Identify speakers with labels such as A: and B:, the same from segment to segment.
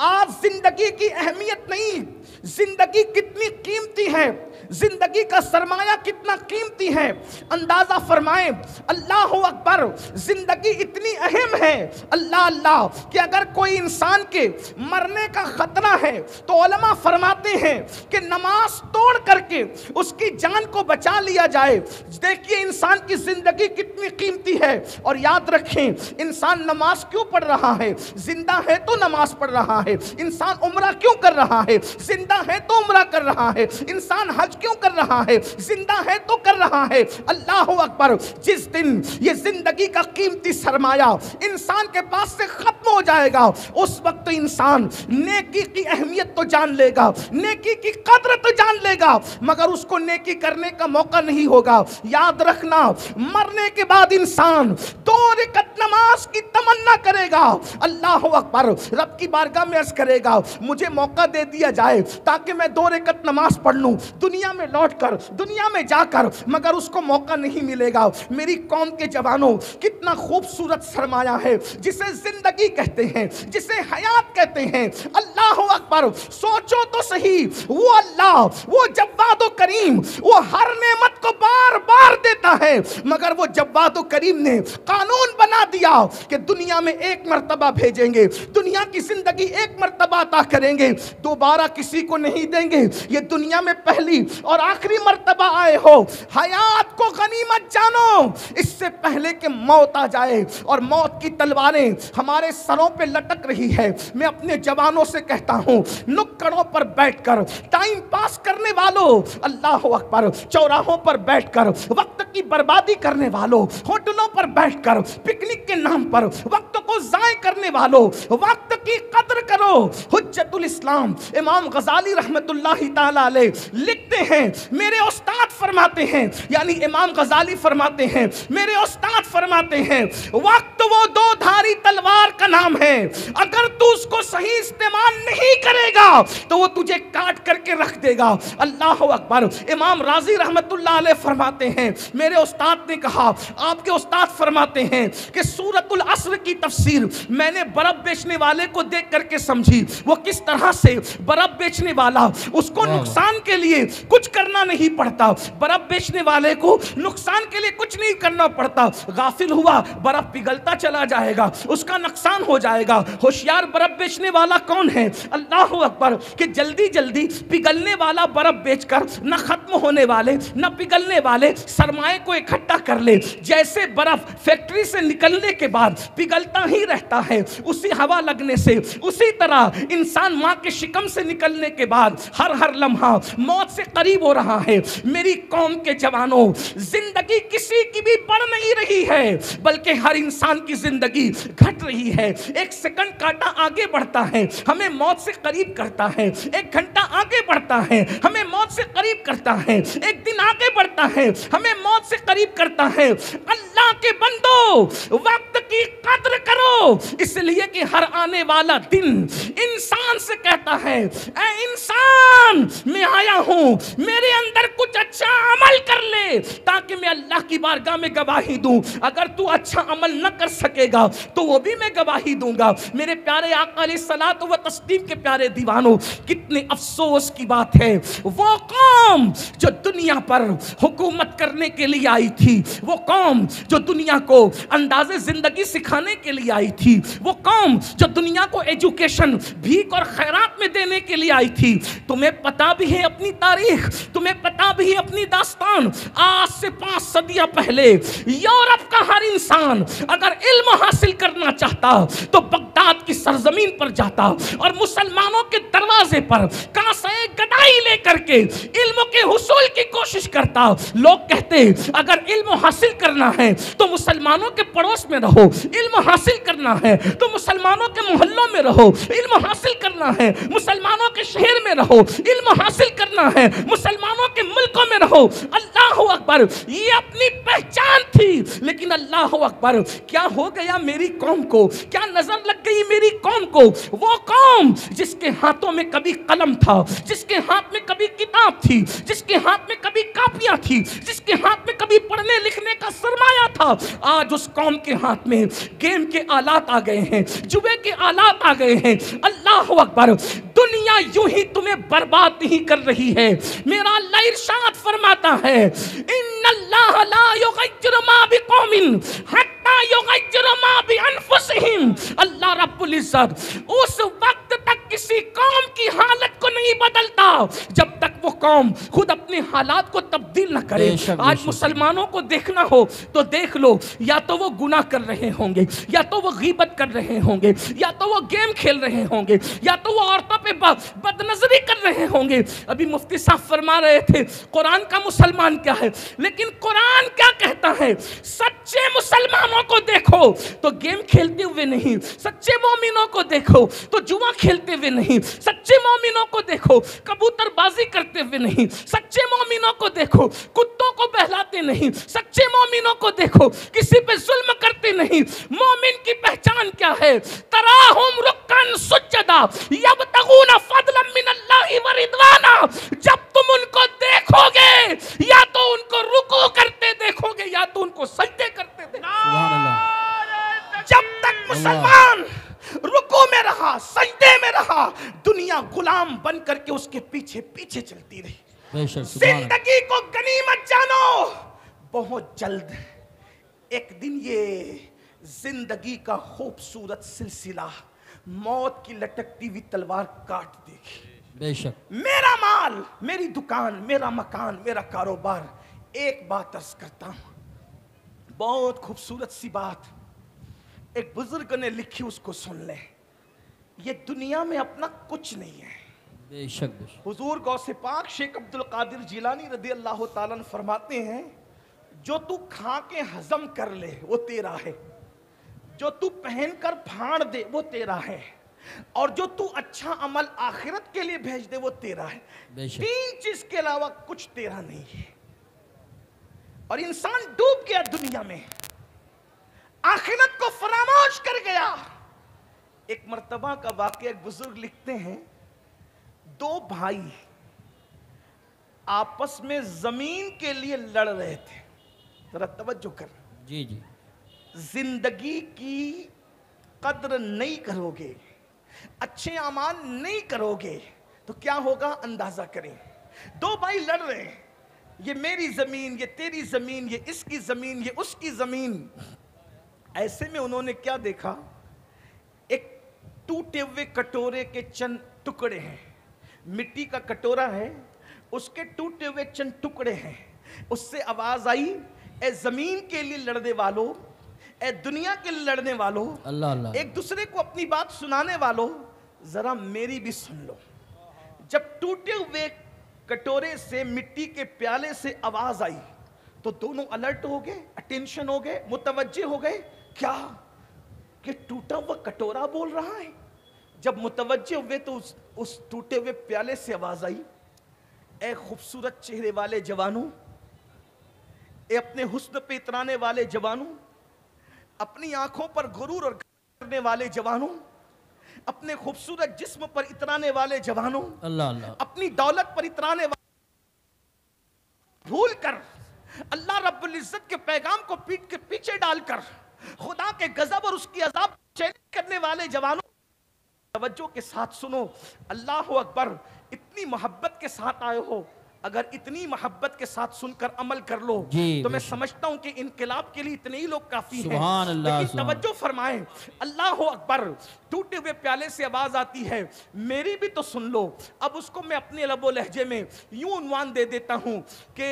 A: आज ज़िंदगी की अहमियत नहीं ज़िंदगी कितनी कीमती है? ज़िंदगी का सरमाया कितना कीमती है? अंदाज़ा फरमाए, अल्लाह अकबर, ज़िंदगी इतनी अहम है। अल्लाह अल्लाह, कि अगर कोई इंसान के मरने का खतरा है तो ओलमा फरमाते हैं कि नमाज़ तोड़ करके उसकी जान को बचा लिया जाए। देखिए, इंसान की ज़िंदगी कितनी कीमती है। और याद रखें, इंसान नमाज़ क्यों पढ़ रहा है? ज़िंदा है तो नमाज़ पढ़ रहा है। इंसान उम्र क्यों कर रहा है? ज़िंदा है तो उम्र कर रहा है। इंसान हज क्यों कर रहा है? ज़िंदा है तो कर रहा है। अल्लाह अकबर, जिस दिन ये ज़िंदगी का कीमती सरमाया इंसान के पास से खत्म हो जाएगा, उस वक्त तो इंसान नेकी की अहमियत तो जान लेगा, नेकी की कदर तो जान लेगा, मगर उसको नेकी करने का मौका नहीं होगा। याद रखना, मरने के बाद इंसान दो रिकत नमाज़ की तमन्ना करेगा। अल्लाह अकबर, रब की बारगाह में अर्ज़ करेगा, मुझे मौका दे दिया जाए ताकि मैं दो रिकत नमाज़ पढ़ लूँ। दुनिया में लौट कर, दुनिया में जाकर मगर उसको मौका नहीं मिलेगा। मेरी कौम के जवानों, कितना खूबसूरत सरमाया है, जिसे ज़िंदगी कहते हैं, जिसे हयात कहते हैं। अल्लाह अकबर, सोचो तो सही, वो अल्लाह, वो जब्बादो करीम, वो हर नेमत को बार बार देता है। मगर वो जब्बादो करीम ने कानून बना दिया कि दुनिया में एक मरतबा भेजेंगे, दुनिया की ज़िंदगी एक मरतबा अता करेंगे। दोबारा किसी को नहीं देंगे। ये दुनिया में पहली और आखिरी मर्तबा आए हो। हयात को गनीमत जानो। इससे पहले कि मौत आ जाए और मौत की तलवारें हमारे सरों पे लटक रही है, मैं अपने जवानों से कहता हूँ नुक्कड़ों पर बैठकर टाइम पास करने वालों, अल्लाह अकबर, चौराहों पर बैठकर, वक्त की बर्बादी करने वालों, होटलों पर बैठकर पिकनिक के नाम पर, वक्त को जाय करने वालों, वक्त की कदर करो। हुज्जतुल इस्लाम, इमाम गजाली अलैह लिखते हैं मेरे उस्ताद फरमाते हैं यानी इमाम गजाली फरमाते हैं मेरे उस्ताद फरमाते हैं वक्त वो दो धारी तलवार का नाम है अगर तू उसको सही इस्तेमाल नहीं करेगा तो वो तुझे काट करके रख देगा। अल्लाह अकबर। इमाम राज़ी रहमतुल्लाह अलैह फरमाते हैं मेरे उस्ताद ने कहा आपके उस्ताद फरमाते हैं कि सूरतुल असर की तफसीर मैंने बर्फ़ बेचने वाले को देख करके समझी। वो किस तरह से बर्फ़ बेचने वाला उसको नुकसान के लिए कुछ करना नहीं पड़ता। बर्फ़ बेचने वाले को नुकसान के लिए कुछ नहीं करना पड़ता। गाफिल हुआ, बर्फ़ पिघलता चला जाएगा, उसका नुकसान हो जाएगा। होशियार बर्फ़ बेचने वाला कौन है? अल्लाह अकबर, कि जल्दी जल्दी पिघलने वाला बर्फ़ बेचकर न खत्म होने वाले, न पिघलने वाले सरमाए को इकट्ठा कर ले। जैसे बर्फ़ फैक्ट्री से निकलने के बाद पिघलता ही रहता है, उसी हवा लगने से। उसी तरह इंसान माँ के शिकम से निकलने के बाद हर हर लम्हा मौत से करीब हो रहा है। मेरी कौम के जवानों, ज़िंदगी किसी की भी बढ़ नहीं रही है, बल्कि हर इंसान की ज़िंदगी घट रही है। एक सेकंड काटा आगे बढ़ता है, हमें मौत से करीब करता है। एक घंटा आगे बढ़ता है, हमें मौत से करीब करता है। एक दिन आगे बढ़ता है, हमें मौत से करीब करता है। अल्लाह के बंदो, वक्त की कद्र करो। इसलिए कि हर आने वाला दिन इंसान से कहता है इंसान, मैं आया हूँ, मेरे अंदर कुछ अच्छा अमल कर ले, ताकि मैं अल्लाह की बारगाह में गवाही दूँ। अगर तू अच्छा अमल न कर सकेगा तो वो भी मैं गवाही दूँगा। मेरे प्यारे आका सलात व तस्लीम के प्यारे दीवानों, कितने अफसोस की बात है। वो कौम जो दुनिया पर हुकूमत करने के लिए आई थी, वो कौम जो दुनिया को अंदाजे ज़िंदगी सिखाने के लिए आई थी, वो कौम जो दुनिया को एजुकेशन, भीख और खैरात में देने के लिए आई थी। तुम्हें पता भी है अपनी तारीख, तुम्हें पता भी है अपनी दास्तान, आज से पाँच सदियाँ पहले यूरोप का हर इंसान अगर इल्म हासिल करना चाहता तो बगदाद की सरजमीन पर जाता और मुसलमानों के दरवाजे पर कांसे गदाई लेकर के इल्म के हुसूल की कोशिश करता। लोग कहते हैं, अगर इल्म हासिल करना है तो मुसलमानों के पड़ोस में रहो। इल्म हासिल करना है तो मुसलमानों के मोहल्लों में रहो। इल्म हासिल करना है, मुसलमानों के शहर में रहो। इल्म हासिल करना है, मुसलमानों के मुल्कों में रहो। अल्लाह अकबर, ये अपनी पहचान थी। लेकिन अल्लाह अकबर, क्या हो गया मेरी कौम को? क्या नज़र लग गई मेरी कौम को? वो कौम जिसके हाथों में कभी कलम था, जिस जिसके हाथ में कभी किताब थी, जिसके हाथ में कभी कापियाँ थी, जिसके हाथ में कभी पढ़ने लिखने का सरमाया था, आज उस कौम के हाथ में गेम के आलात आ गए हैं जुबे के आलात आ गए हैं। अल्लाह अकबर, दुनिया यूँ ही तुम्हें बर्बाद नहीं कर रही है। मेरा अल्लाह फरमाता है इन अल्लाह अल्लाह उस वक्त तक किसी कौम की हालत को नहीं बदलता जब तक वो कौम खुद अपने हालात को तब्दील न करे। आज मुसलमानों को देखना हो तो देख लो या तो वो गुनाह कर रहे होंगे या तो वो गीबत कर रहे होंगे या तो वो गेम खेल रहे होंगे या तो वो औरतों पे बदनजरी कर रहे होंगे। अभी मुफ्ती साहब फरमा रहे थे कुरान का मुसलमान क्या है? लेकिन कुरान क्या कहता है? सच्चे मुसलमानों को देखो तो गेम खेलते हुए नहीं सच्चे मोमिनों को देखो तो जुआ खेलते हुए नहीं सच्चे मोमिनों को देखो कबूतरबाजी करते हुए नहीं। सच्चे मोमिनों को देखो कुत्तों को बहलाते नहीं। सच्चे मोमिनों को देखो किसी पे जुल्म करते नहीं। मोमिन की पहचान क्या है? तराहुम रुकन सुजदा यबतगून फदलन मिन अल्लाह व रिदवाना जब तुम उनको देखोगे या तो उनको रुकू करते देखोगे या तो उनको सजदे करते देखोगे। जब तक मुसलमान रुको में रहा सजदे में रहा। दुनिया गुलाम बन करके उसके पीछे पीछे चलती रही। ज़िंदगी को गनीमत जानो। बहुत जल्द एक दिन ये ज़िंदगी का खूबसूरत सिलसिला मौत की लटकती हुई तलवार काट देगी।
B: बेशक।
A: मेरा माल मेरी दुकान मेरा मकान मेरा कारोबार एक बात अर्ज़ करता हूँ। बहुत खूबसूरत सी बात। एक बुज़ुर्ग ने लिखी उसको सुन ले। ये दुनिया में अपना कुछ नहीं है।
B: बेशक
A: हुजूर गौसे पाक शेख अब्दुल कादिर जिलानी रदी अल्लाह ताला फरमाते हैं जो तू खा के हजम कर ले वो तेरा है। जो तू पहन कर फाड़ दे वो तेरा है। और जो तू अच्छा अमल आखिरत के लिए भेज दे वो तेरा है। तीन चीज़ के अलावा कुछ तेरा नहीं है। और इंसान डूब गया दुनिया में। आखिरत को फरामोश कर गया। एक मर्तबा का वाक्य एक बुज़ुर्ग लिखते हैं दो भाई आपस में ज़मीन के लिए लड़ रहे थे। जरा तवज्जो कर।
B: जी जी।
A: ज़िंदगी की कद्र नहीं करोगे अच्छे अमाल नहीं करोगे तो क्या होगा अंदाज़ा करें। दो भाई लड़ रहे हैं ये मेरी ज़मीन ये तेरी ज़मीन ये इसकी ज़मीन ये उसकी ज़मीन। ऐसे में उन्होंने क्या देखा? एक टूटे हुए कटोरे के चंद टुकड़े हैं। मिट्टी का कटोरा है उसके टूटे हुए चंद टुकड़े हैं। उससे आवाज़ आई ए ज़मीन के लिए लड़ने वालों ए दुनिया के लिए लड़ने वालों
B: अल्लाह अल्लाह।
A: एक दूसरे को अपनी बात सुनाने वालों जरा मेरी भी सुन लो। जब टूटे हुए कटोरे से मिट्टी के प्याले से आवाज़ आई तो दोनों अलर्ट हो गए अटेंशन हो गए मुतवज्जे हो गए क्या? कि टूटा हुआ कटोरा बोल रहा है। जब मुतवजे हुए तो उस उस टूटे हुए प्याले से आवाज़ आई। ए खूबसूरत चेहरे वाले जवानों ए अपने हुस्न पे इतराने वाले जवानों अपनी आँखों पर गुरूर और करने वाले जवानों अपने खूबसूरत जिस्म पर इतराने वाले जवानों
B: अल्लाह अल्लाह।
A: अपनी दौलत पर इतराने वाले भूल कर अल्लाह रब्बुल इज़्ज़त के पैगाम को पीठ के पीछे डालकर खुदा के गजब और उसकी अजाब चैलेंज करने वाले जवानों तवज्जो के साथ सुनो। अल्लाह अकबर इतनी मोहब्बत के साथ आए हो। अगर इतनी मोहब्बत के साथ सुनकर अमल कर लो तो मैं समझता हूँ कि इनकलाब के लिए इतने ही लोग काफ़ी हैं। लेकिन तवज्जो फरमाएँ अल्लाह अकबर टूटे हुए प्याले से आवाज़ आती है मेरी भी तो सुन लो। अब उसको मैं अपने लबो लहजे में यूँ उन्वान दे देता हूँ कि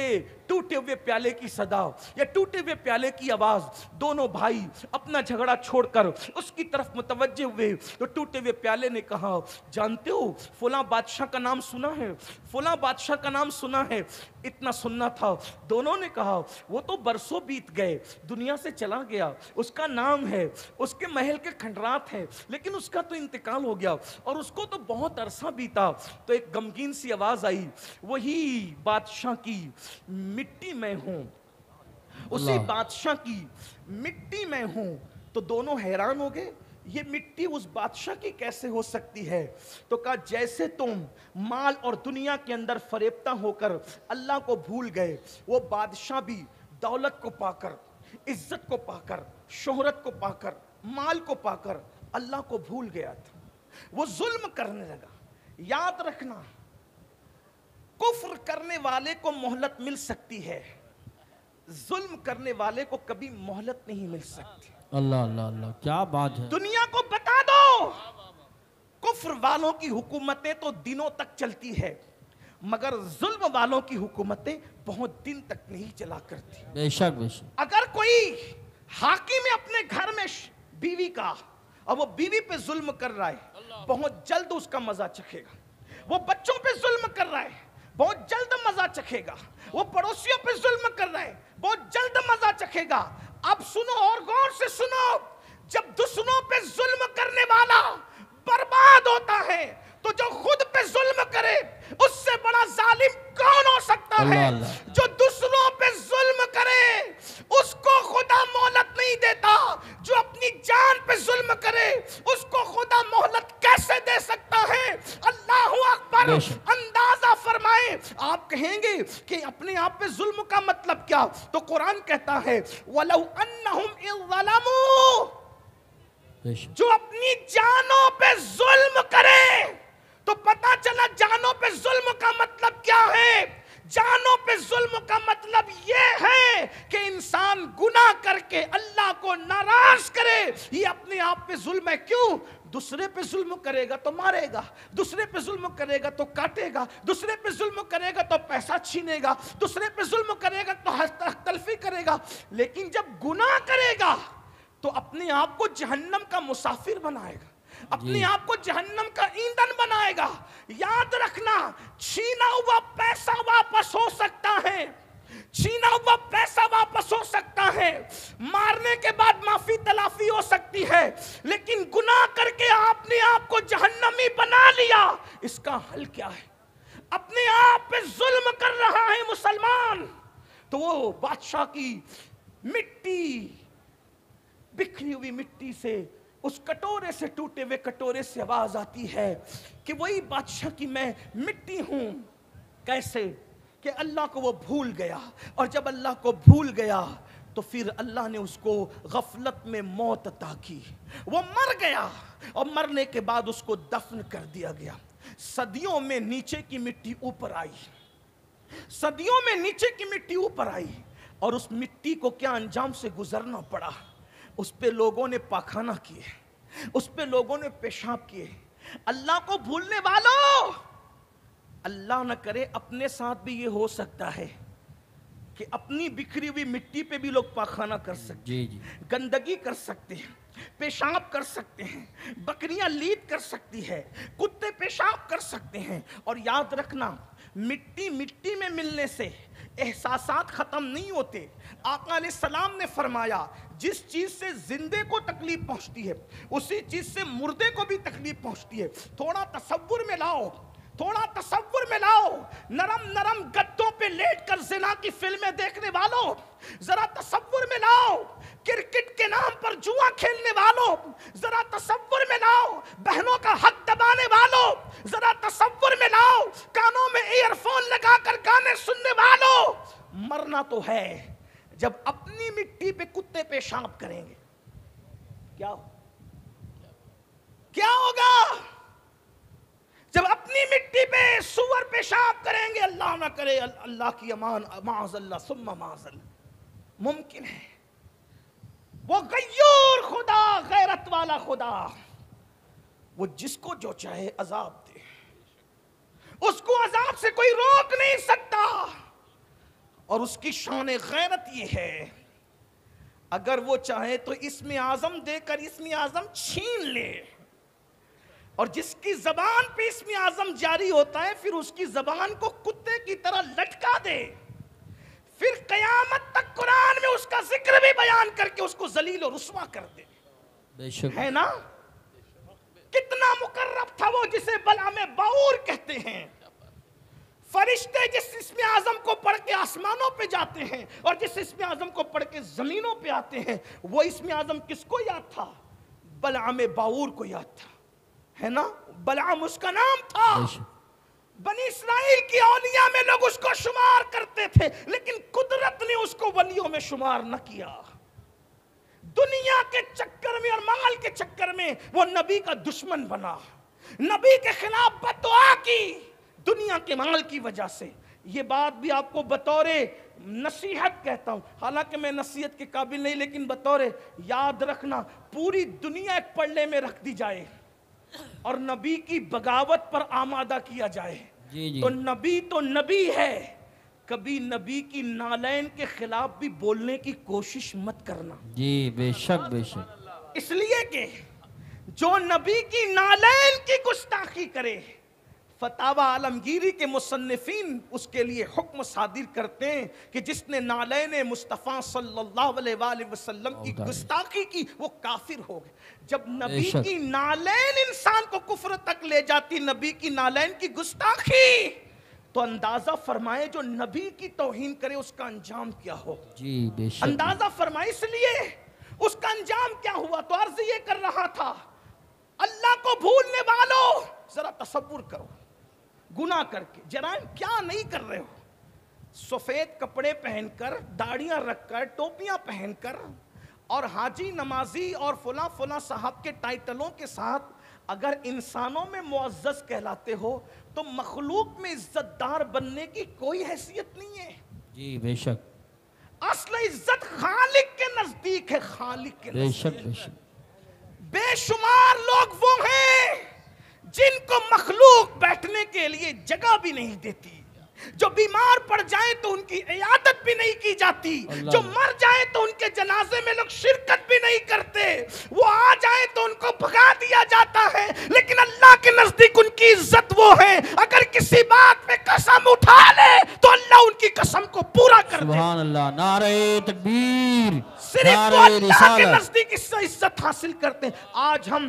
A: टूटे हुए प्याले की सदा या टूटे हुए प्याले की आवाज़, दोनों भाई अपना झगड़ा छोड़कर उसकी तरफ़ मुतवज्जे हुए। तो टूटे हुए प्याले ने कहा, जानते हो, फुला बादशाह का नाम सुना है? फुला बादशाह का नाम सुना है? इतना सुनना था। दोनों ने कहा, वो तो बरसों बीत गए, दुनिया से चला गया। उसका नाम है, उसके महल के खंडरात हैं, लेकिन उसका तो इंतकाल हो गया और उसको तो बहुत अरसा बीता। तो एक गमगीन सी आवाज़ आई, वही बादशाह की मिट्टी में हूँ। उसी बादशाह की मिट्टी में हूँ। तो दोनों हैरान हो गए ये मिट्टी उस बादशाह की कैसे हो सकती है? तो कहा जैसे तुम माल और दुनिया के अंदर फरेबता होकर अल्लाह को भूल गए वो बादशाह भी दौलत को पाकर इज़्ज़त को पाकर शोहरत को पाकर माल को पाकर अल्लाह को भूल गया था। वो जुल्म करने लगा। याद रखना कुफ्र करने वाले को मोहलत मिल सकती है। जुल्म करने वाले को कभी मोहलत नहीं मिल सकती।
B: अल्लाह अल्लाह अल्लाह क्या बात है।
A: दुनिया को बता दो। कुफ्र वालों की हुकूमतें तो दिनों तक चलती है मगर जुल्म वालों की हुकूमतें बहुत दिन तक नहीं चला करती।
B: बेशक बेशक।
A: अगर कोई हाकिम है अपने घर में बीवी का और वो बीवी पे जुल्म कर रहा है बहुत जल्द उसका मज़ा चखेगा। वो बच्चों पे जुल्म कर रहा है बहुत जल्द मज़ा चखेगा। वो पड़ोसियों पे जुल्म कर रहे हैं। बहुत जल्द मज़ा चखेगा। अब सुनो और गौर से सुनो। जब दुश्मनों पे जुल्म करने वाला बर्बाद होता है तो जो खुद पे जुल्म करे उससे बड़ा जालिम कौन हो सकता है। जो दूसरों पे जुल्म करे उसको खुदा मोहलत नहीं देता। जो अपनी जान पे जुल्म करे उसको खुदा मोहलत कैसे दे सकता है? अल्लाह अकबर। अंदाज़ा फरमाए। आप कहेंगे कि अपने आप पे जुल्म का मतलब क्या? तो कुरान कहता है वलौ अन्नहुम जो अपनी जानों पे जुल्म करे तो पता चला जानों पे जुल्म का मतलब क्या है? जानों पे जुल्म का मतलब यह है कि इंसान गुनाह करके अल्लाह को नाराज़ करे। ये अपने आप पे जुल्म है। क्यों? दूसरे पे जुल्म करेगा तो मारेगा। दूसरे पे जुल्म करेगा तो काटेगा। दूसरे पे जुल्म करेगा तो पैसा छीनेगा। दूसरे पे जुल्म करेगा तो हस्त- तलफी करेगा। लेकिन जब गुनाह करेगा तो अपने आप को जहन्नम का मुसाफिर बनाएगा। अपने। आप को जहन्नम का ईंधन बनाएगा। याद रखना छीना हुआ पैसा वापस हो सकता है। छीना हुआ पैसा वापस हो सकता है। मारने के बाद माफ़ी तलाफी हो सकती है लेकिन गुनाह करके आपने आप को जहन्नमी बना लिया। इसका हल क्या है? अपने आप पे जुल्म कर रहा है मुसलमान। तो वो बादशाह की मिट्टी बिखरी हुई मिट्टी से उस कटोरे से टूटे हुए कटोरे से आवाज़ आती है कि वही बादशाह की मैं मिट्टी हूँ। कैसे? कि अल्लाह को वो भूल गया। और जब अल्लाह को भूल गया तो फिर अल्लाह ने उसको गफलत में मौत अता की। वो मर गया और मरने के बाद उसको दफन कर दिया गया। सदियों में नीचे की मिट्टी ऊपर आई। सदियों में नीचे की मिट्टी ऊपर आई और उस मिट्टी को क्या अंजाम से गुजरना पड़ा? उस पर लोगों ने पाखाना किए उस पर लोगों ने पेशाब किए। अल्लाह को भूलने वालों! अल्लाह न करे अपने साथ भी ये हो सकता है कि अपनी बिखरी हुई मिट्टी पे भी लोग पाखाना कर सकते हैं गंदगी कर सकते हैं पेशाब कर सकते हैं बकरियाँ लीद कर सकती है कुत्ते पेशाब कर सकते हैं। और याद रखना मिट्टी मिट्टी में मिलने से एहसासात खत्म नहीं होते। आका सलाम ने फरमाया, जिस चीज़ से जिंदे को तकलीफ़ पहुँचती है, उसी चीज़ से मुर्दे को भी तकलीफ़ पहुँचती है। थोड़ा तस्वुर में लाओ थोड़ा तसव्वुर में लाओ। नरम नरम गद्दों पे लेट कर जिना की फ़िल्में देखने वालों, जरा तस्वुर में लाओ। क्रिकेट के नाम पर जुआ खेलने वालों, जरा तस्वुर में लाओ। बहनों का हक दबाने वालों, जरा तसव्वुर में लाओ। कानों में ईयरफोन लगाकर गाने सुनने वालों। मरना तो है जब अपनी मिट्टी पे कुत्ते पे पेशाब करेंगे। क्या हो? क्या होगा? जब अपनी मिट्टी पे सुअर पेशाब करेंगे, अल्लाह ना करे अल्लाह की अमान माजल्ला सुम्मा माजल्ला मुमकिन है। वो गयूर खुदा, गैरत वाला खुदा, वो जिसको जो चाहे अजाब दे। उसको अजाब से कोई रोक नहीं सकता। और उसकी शान गैरत ये है, अगर वो चाहे तो इसमें आज़म देकर, इसमें आज़म छीन ले। और जिसकी जबान पे इसमें आज़म जारी होता है फिर उसकी जबान को कुत्ते की तरह लटका दे। फिर कयामत तक कुरान में उसका ज़िक्र भी बयान करके उसको जलील और रुस्वा कर दे। है ना? कितना मुकर्रब था वो जिसे बला में बाउर कहते हैं। फरिश्ते जिस इसमें आज़म को पढ़ के आसमानों पे जाते हैं और जिस इसमें आज़म को पढ़ के जमीनों पे आते हैं वो इसमें आज़म किसको याद था? बलआम बाऊर को याद था। है ना? बलाम उसका नाम था। बनी इसराइल की औलिया में लोग उसको शुमार करते थे लेकिन कुदरत ने उसको वलियों में शुमार न किया। दुनिया के चक्कर में और माल के चक्कर में वो नबी का दुश्मन बना। नबी के खिलाफ बदुआ की दुनिया के माल की वजह से। ये बात भी आपको बतौरे नसीहत कहता हूँ। हालाँकि मैं नसीहत के काबिल नहीं लेकिन बतौरे याद रखना पूरी दुनिया एक पल्ले में रख दी जाए। और नबी की बगावत पर आमादा किया जाए।
B: जी जी।
A: तो नबी तो नबी है कभी नबी की नालैन के खिलाफ भी बोलने की कोशिश मत करना।
B: जी बेशक बेशक।
A: इसलिए कि जो नबी की नालैन की गुस्ताखी करे फतावा आलमगीरी के मुसन्निफिन उसके लिए हुक्म सादिर करते हैं कि जिसने नालैन मुस्तफ़ा सल्लल्लाहु अलैहि वसल्लम की गुस्ताखी की वो काफिर हो गए। जब नबी की नालैन इंसान को कुफर तक ले जाती नबी की नालैन की गुस्ताखी तो अंदाज़ा फरमाए जो नबी की तौहीन करे उसका अंजाम क्या हो?
B: जी
A: अंदाज़ा फरमाए इसलिए उसका अंजाम क्या हुआ? तो अर्ज़ ये कर रहा था अल्लाह को भूलने वालों जरा तसव्वुर करो। गुनाह करके। जराइम क्या नहीं कर रहे हो? सफ़ेद कपड़े पहनकर दाढ़ियाँ रखकर टोपियाँ पहनकर और हाजी नमाजी और फुला फुला साहब के टाइटलों के साथ अगर इंसानों में मुअज्जज कहलाते हो तो मखलूक में इज्जतदार बनने की कोई हैसियत नहीं है।
B: जी बेशक।
A: असल इज़्ज़त खालिक के नज़दीक है खालिक के नज़दीक
B: बेशक बेशक।
A: बेशुमार लोग वो हैं। जिनको मखलूक बैठने के लिए जगह भी नहीं देती। जो बीमार पड़ जाए तो उनकी इयादत भी नहीं की जाती। जो मर जाए तो उनके जनाजे में लोग शिरकत भी नहीं करते। वो आ जाए तो उनको भगा दिया जाता है। लेकिन अल्लाह के नज़दीक उनकी इज़्ज़त वो है। अगर किसी बात कसम को पूरा कर
B: सुभान अल्लाह नारे तकबीर
A: सिर्फ़ अल्लाह के नज़दीक इससे इज़्ज़त हासिल करते हैं। आज हम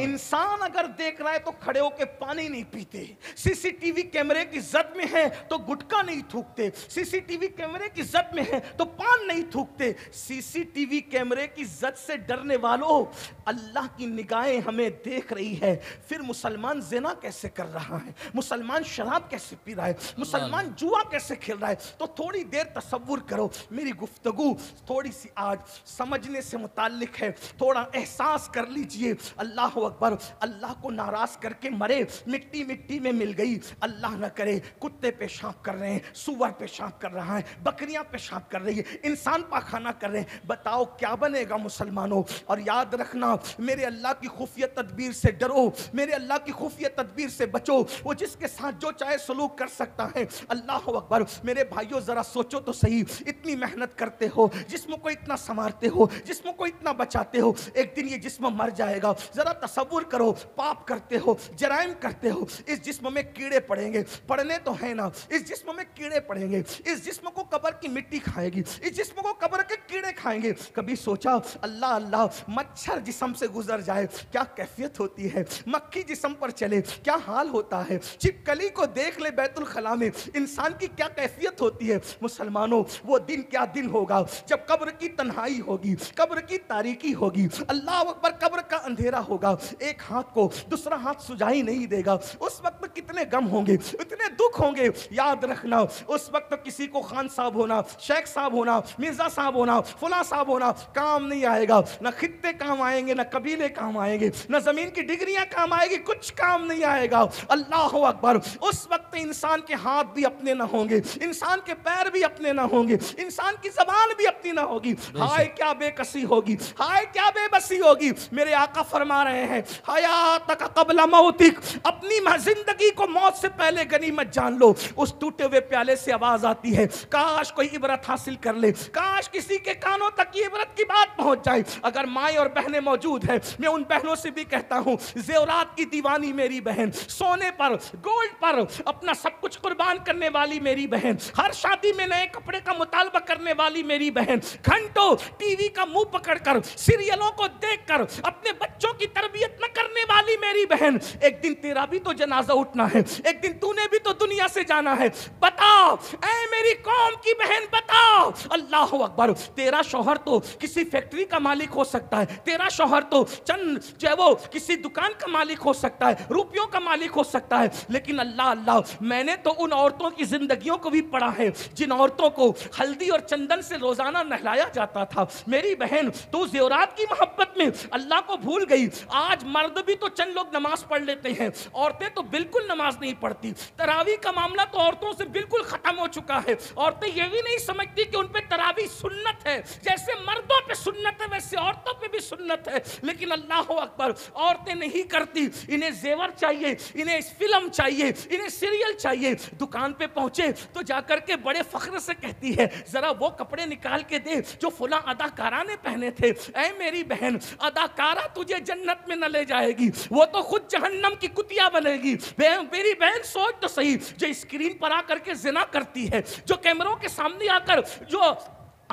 A: इंसान अगर देख रहा है तो खड़े होके पानी नहीं पीते। सीसीटीवी कैमरे की जद में है तो गुटखा नहीं थूकते। सीसीटीवी कैमरे की जद में है तो पान नहीं थूकते। सीसीटीवी कैमरे की जद से डरने वालों अल्लाह की निगाहें हमें देख रही है। फिर मुसलमान जिना कैसे कर रहा है? मुसलमान शराब कैसे पी रहा है? मुसलमान जुआ कैसे खेल रहा है? तो थोड़ी देर तसव्वुर करो। मेरी गुफ्तगु, थोड़ी सी आज समझने से मुतालिक है। थोड़ा एहसास कर लीजिए। अल्लाह अकबर, अल्लाह को नाराज़ करके मरे, मिट्टी मिट्टी में मिल गई। अल्लाह न करे, कुत्ते पेशाब कर रहे हैं, सुअर पेशाब कर रहा है, बकरियाँ पेशाब कर रही है, इंसान पाखाना कर रहे हैं। बताओ, क्या बनेगा मुसलमानों? और याद रखना, मेरे अल्लाह की खुफिया तदबीर से डरो। मेरे अल्लाह की खुफिया तदबीर से बचो। वो जिसके साथ जो चाहे सलूक कर सकता है। अल्लाह अकबर, मेरे भाइयों, जरा सोचो तो सही। इतनी मेहनत करते हो, जिसम को इतना संवारते हो, जिसम को इतना बचाते हो, एक दिन ये जिस्म मर जाएगा। जरा तस्वुर करो, पाप करते हो, जराइम करते हो। इस जिस्म में कीड़े पड़ेंगे। पड़ने तो है ना, इस जिस्म में कीड़े पड़ेंगे। इस जिस्म को कबर की मिट्टी खाएगी, इस जिस्म को कबर के कीड़े खाएँगे। कभी सोचा, अल्लाह अल्लाह, मच्छर जिसम से गुजर जाए, क्या कैफियत होती है? मक्खी जिसम पर चले, क्या हाल होता है? छिपकली को देख ले बैतुल खला में, इंसान की क्या कैफियत होती है, मुसलमानों, वो दिन क्या दिन होगा? जब कब्र की तन्हाई होगी, कब्र की तारीकी होगी, अल्लाह अकबर कब्र का अंधेरा होगा, एक हाथ को दूसरा हाथ सुझाई नहीं देगा। उस वक्त कितने गम होंगे, इतने दुख होंगे। याद रखना, उस वक्त किसी को खान साहब होना, शेख साहब होना, मिर्ज़ा साहब होना, फुला साहब होना, काम नहीं आएगा। न खित्ते काम आएँगे, न कबीले काम आएँगे, न ज़मीन की डिग्रियाँ काम आएगी, कुछ काम नहीं आएगा। अल्लाह अकबर, उस वक्त इंसान के हाथ भी अपने ना होंगे। इंसान के पैर भी अपने ना होंगे इंसान की जबान भी अपनी ना होगी। हाय क्या बेकसी होगी? हाय क्या बेबसी होगी? मेरे आका फरमा रहे हैं हयात का कबला मौतिक अपनी ज़िंदगी को मौत से पहले गनीमत जान लो। उस टूटे हुए प्याले से आवाज़ आती है काश कोई इबरत हासिल कर ले काश किसी के कानों तक ये इबरत की बात पहुँच जाए। अगर माए और बहनें मौजूद है मैं उन बहनों से भी कहता हूँ जेवरात की दीवानी मेरी बहन सोने पर गोल्ड पर अपना सब कुछ कुर्बान करने वाली मेरी बहन हर शादी में नए कपड़े का मुतालबा करने वाली मेरी बहन, घंटों टीवी का मुँह पकड़कर, सीरियलों को देखकर, अपने बच्चों की तरबियत न करने वाली मेरी बहन, एक दिन तेरा भी तो जनाजा उठना है, एक दिन तूने भी तो दुनिया से जाना है। बताओ, ऐ मेरी कौम की बहन, बताओ। अल्लाह अकबर, तेरा शोहर तो किसी फैक्ट्री का मालिक हो सकता है, तेरा शोहर तो चंद, जो वो किसी दुकान का मालिक हो सकता है, रुपयों का मालिक हो सकता है, लेकिन अल्लाह अल्लाह, मैंने तो उन औरतों की जिंदगियों को भी पढ़ा है, जिन औरतों को हल्दी और चंदन से रोज़ाना नहलाया जाता था। मेरी बहन, तू जेवरात की मोहब्बत में अल्लाह को भूल गई। आज मर्द भी तो चंद लोग नमाज़ पढ़ लेते हैं, औरतें तो बिल्कुल नमाज़ नहीं पढ़ती। तरावी का मामला तो औरतों से बिल्कुल खत्म हो चुका है। औरतें ये भी नहीं समझती कि उन पर तरावी सुन्नत है। जैसे मर्दों पे सुन्नत है, वैसे औरतों पे भी सुन्नत है। लेकिन अल्लाह अकबर, औरतें नहीं करती। इन्हें जेवर चाहिए, इन्हें फ़िल्म चाहिए, इन्हें सीरियल चाहिए। दुकान पे पहुँचे तो जाकर के बड़े फख्र से कहती है, जरा वो कपड़े निकाल के दे जो फुला अदाकारा ने पहने थे। ऐ मेरी बहन, अदाकारा तुझे जन्नत में न ले जाएगी, वो तो खुद जहन्नम की कुतिया बनेगी। मेरी बहन, सोच तो सही, जो स्क्रीन पर आकर के जिना करती है, जो कैमरों के सामने आकर, जो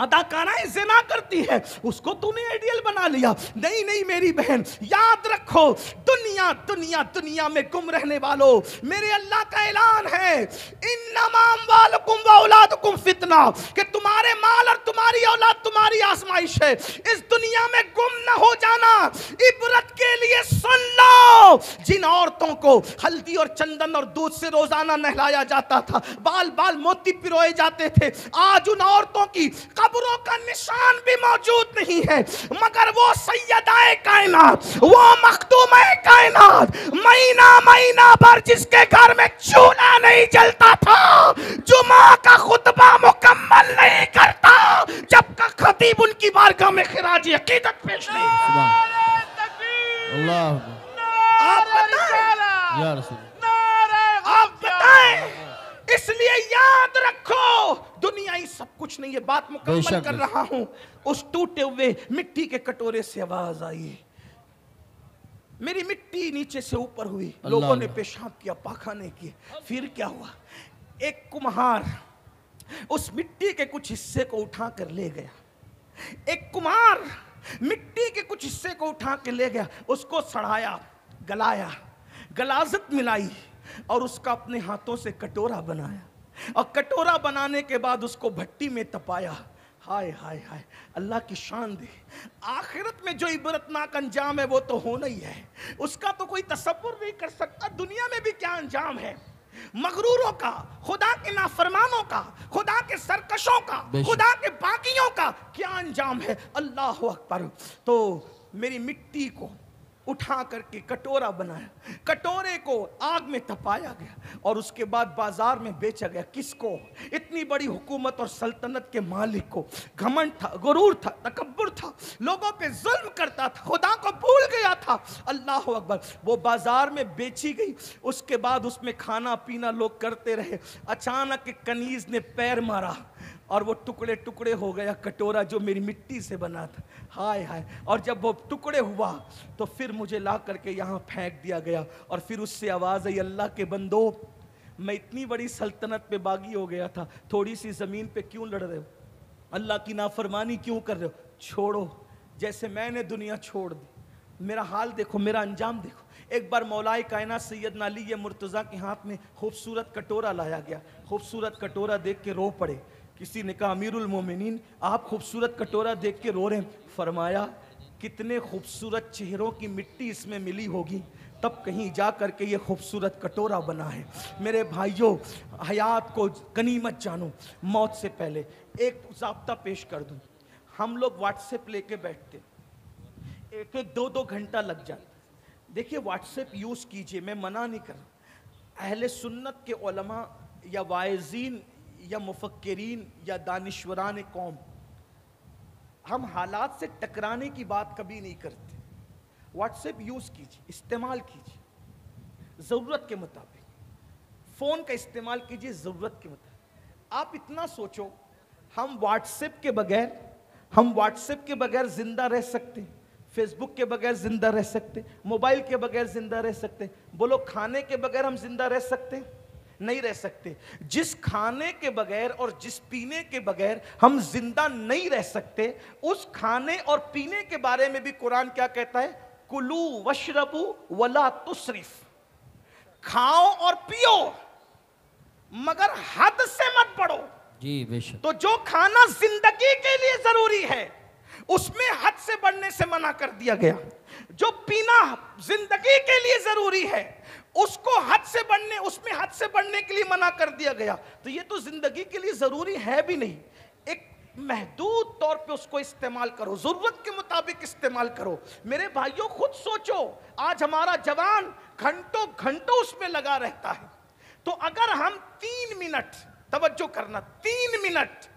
A: अदाकाराएँ जिना करती है। उसको तूने आइडियल बना लिया। नहीं नहीं, मेरी बहन, याद रखो, दुनिया दुनिया दुनिया में गुम रहने वालों, मेरे अल्लाह का ऐलान है। इन नमाम वालकुम व औलादकुम फितना, कि तुम्हारे माल और तुम्हारी औलाद तुम्हारी आजमाइश है। इस दुनिया में गुम ना हो जाना। इबरत के लिए सुन लो। जिन औरतों को हल्दी और चंदन और दूध से रोज़ाना नहलाया जाता था बाल बाल मोती पिरोए जाते थे, आज उन औरतों की कब्रों का निशान भी मौजूद नहीं है। मगर वो सैयदाए कायनात, वो मखदूम कायनात, महीना महीना भर जिसके घर में चूल्हा नहीं जलता था, जुमा का खुतबा मुकम्मल नहीं करता जब का खतीब उनकी बारगाह में खिराज अकीदत पेश नहीं
B: अल्लाह।
A: आप बताएँ। आप बताएँ। इसलिए याद रखो। दुनिया ही सब कुछ नहीं है बात मुकम्मल कर रहा हूँ। उस टूटे हुए मिट्टी के कटोरे से आवाज़ आई। मेरी मिट्टी नीचे से ऊपर हुई। लोगों ने पेशाब किया पाखाने किए। फिर क्या हुआ? एक कुम्हार उस मिट्टी के कुछ हिस्से को उठा कर ले गया। एक कुम्हार मिट्टी के कुछ हिस्से को उठा के ले गया। उसको सड़ाया। गलाया गलाजत मिलाई और उसका अपने हाथों से कटोरा बनाया। और कटोरा बनाने के बाद उसको भट्टी में तपाया। हाय हाय हाय अल्लाह की शान दे। आखिरत में जो इबरतनाक अंजाम है वो तो होना ही है। उसका तो कोई तस्वुर नहीं कर सकता। दुनिया में भी क्या अंजाम है? मगरूरों का खुदा के नाफरमानों का खुदा के सरकशों का खुदा के बाकियों का क्या अंजाम है? अल्लाह अकबर। तो मेरी मिट्टी को उठा करके कटोरा बनाया। कटोरे को आग में तपाया गया और उसके बाद बाज़ार में बेचा गया। किसको? इतनी बड़ी हुकूमत और सल्तनत के मालिक को। घमंड था, गुरूर था, तकब्बुर था, लोगों पे जुल्म करता था, खुदा को भूल गया था। अल्लाह अकबर। वो बाज़ार में बेची गई। उसके बाद उसमें खाना पीना लोग करते रहे। अचानक कनीज ने पैर मारा। और वो टुकड़े टुकड़े हो गया कटोरा जो मेरी मिट्टी से बना था। हाय हाय। और जब वो टुकड़े हुआ तो फिर मुझे ला करके यहाँ फेंक दिया गया। और फिर उससे आवाज़ आई, अल्लाह के बंदो, मैं इतनी बड़ी सल्तनत पे बागी हो गया था। थोड़ी सी ज़मीन पे क्यों लड़ रहे हो? अल्लाह की नाफरमानी क्यों कर रहे हो? छोड़ो। जैसे मैंने दुनिया छोड़ दी। मेरा हाल देखो, मेरा अंजाम देखो। एक बार मौलाए कायना सैयद नाली मुर्तज़ा के हाथ में खूबसूरत कटोरा लाया गया। खूबसूरत कटोरा देख के रो पड़े। किसी ने कहा, अमीरुल मोमिनीन, आप खूबसूरत कटोरा देख के रो रहे हैं। फरमाया, कितने खूबसूरत चेहरों की मिट्टी इसमें मिली होगी। तब कहीं जा करके ये खूबसूरत कटोरा बना है। मेरे भाइयों, हयात को गनीमत जानो। मौत से पहले एक जबता पेश कर दूँ। हम लोग व्हाट्सएप लेके बैठते एक एक दो दो घंटा लग जाता देखिए व्हाट्सएप यूज़ कीजिए, मैं मना नहीं कर रहा। अहले सुन्नत के या वाइजीन या मुफक्रीन या दानिश्वरान कौम। हम हालात से टकराने की बात कभी नहीं करते। व्हाट्सएप यूज़ कीजिए, इस्तेमाल कीजिए। ज़रूरत के मुताबिक। फ़ोन का इस्तेमाल कीजिए, ज़रूरत के मुताबिक। आप इतना सोचो, हम व्हाट्सएप के बगैर, हम व्हाट्सएप के बगैर ज़िंदा रह सकते हैं। फेसबुक के बगैर ज़िंदा रह सकते मोबाइल के बगैर ज़िंदा रह सकते बोलो, खाने के बगैर हम ज़िंदा रह सकते हैं? नहीं रह सकते। जिस खाने के बगैर और जिस पीने के बगैर हम ज़िंदा नहीं रह सकते उस खाने और पीने के बारे में भी कुरान क्या कहता है? कुलू वशरबू वला तुसरिफ। खाओ और पियो मगर हद से मत पड़ो
C: जी बेशक।
A: तो जो खाना ज़िंदगी के लिए ज़रूरी है उसमें हद से बढ़ने से मना कर दिया गया। जो पीना ज़िंदगी के लिए ज़रूरी है उसको हद से बढ़ने, उसमें हद से बढ़ने के लिए मना कर दिया गया। तो ये तो ज़िंदगी के लिए ज़रूरी है भी नहीं। एक महदूद तौर पे उसको इस्तेमाल करो, ज़रूरत के मुताबिक इस्तेमाल करो। मेरे भाइयों, खुद सोचो, आज हमारा जवान घंटों घंटों उसमें लगा रहता है। तो अगर हम तीन मिनट, तवज्जो करना, तीन मिनट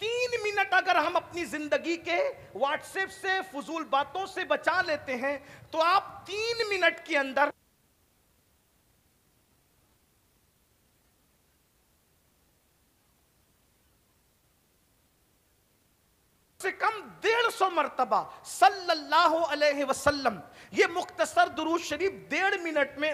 A: तीन मिनट अगर हम अपनी ज़िंदगी के व्हाट्सएप से, फजूल बातों से बचा लेते हैं तो आप तीन मिनट के अंदर से कम डेढ़ सौ मरतबा सल्लल्लाहु अलैहि वसल्लम। ये मुख्तसर दरूज शरीफ डेढ़ मिनट में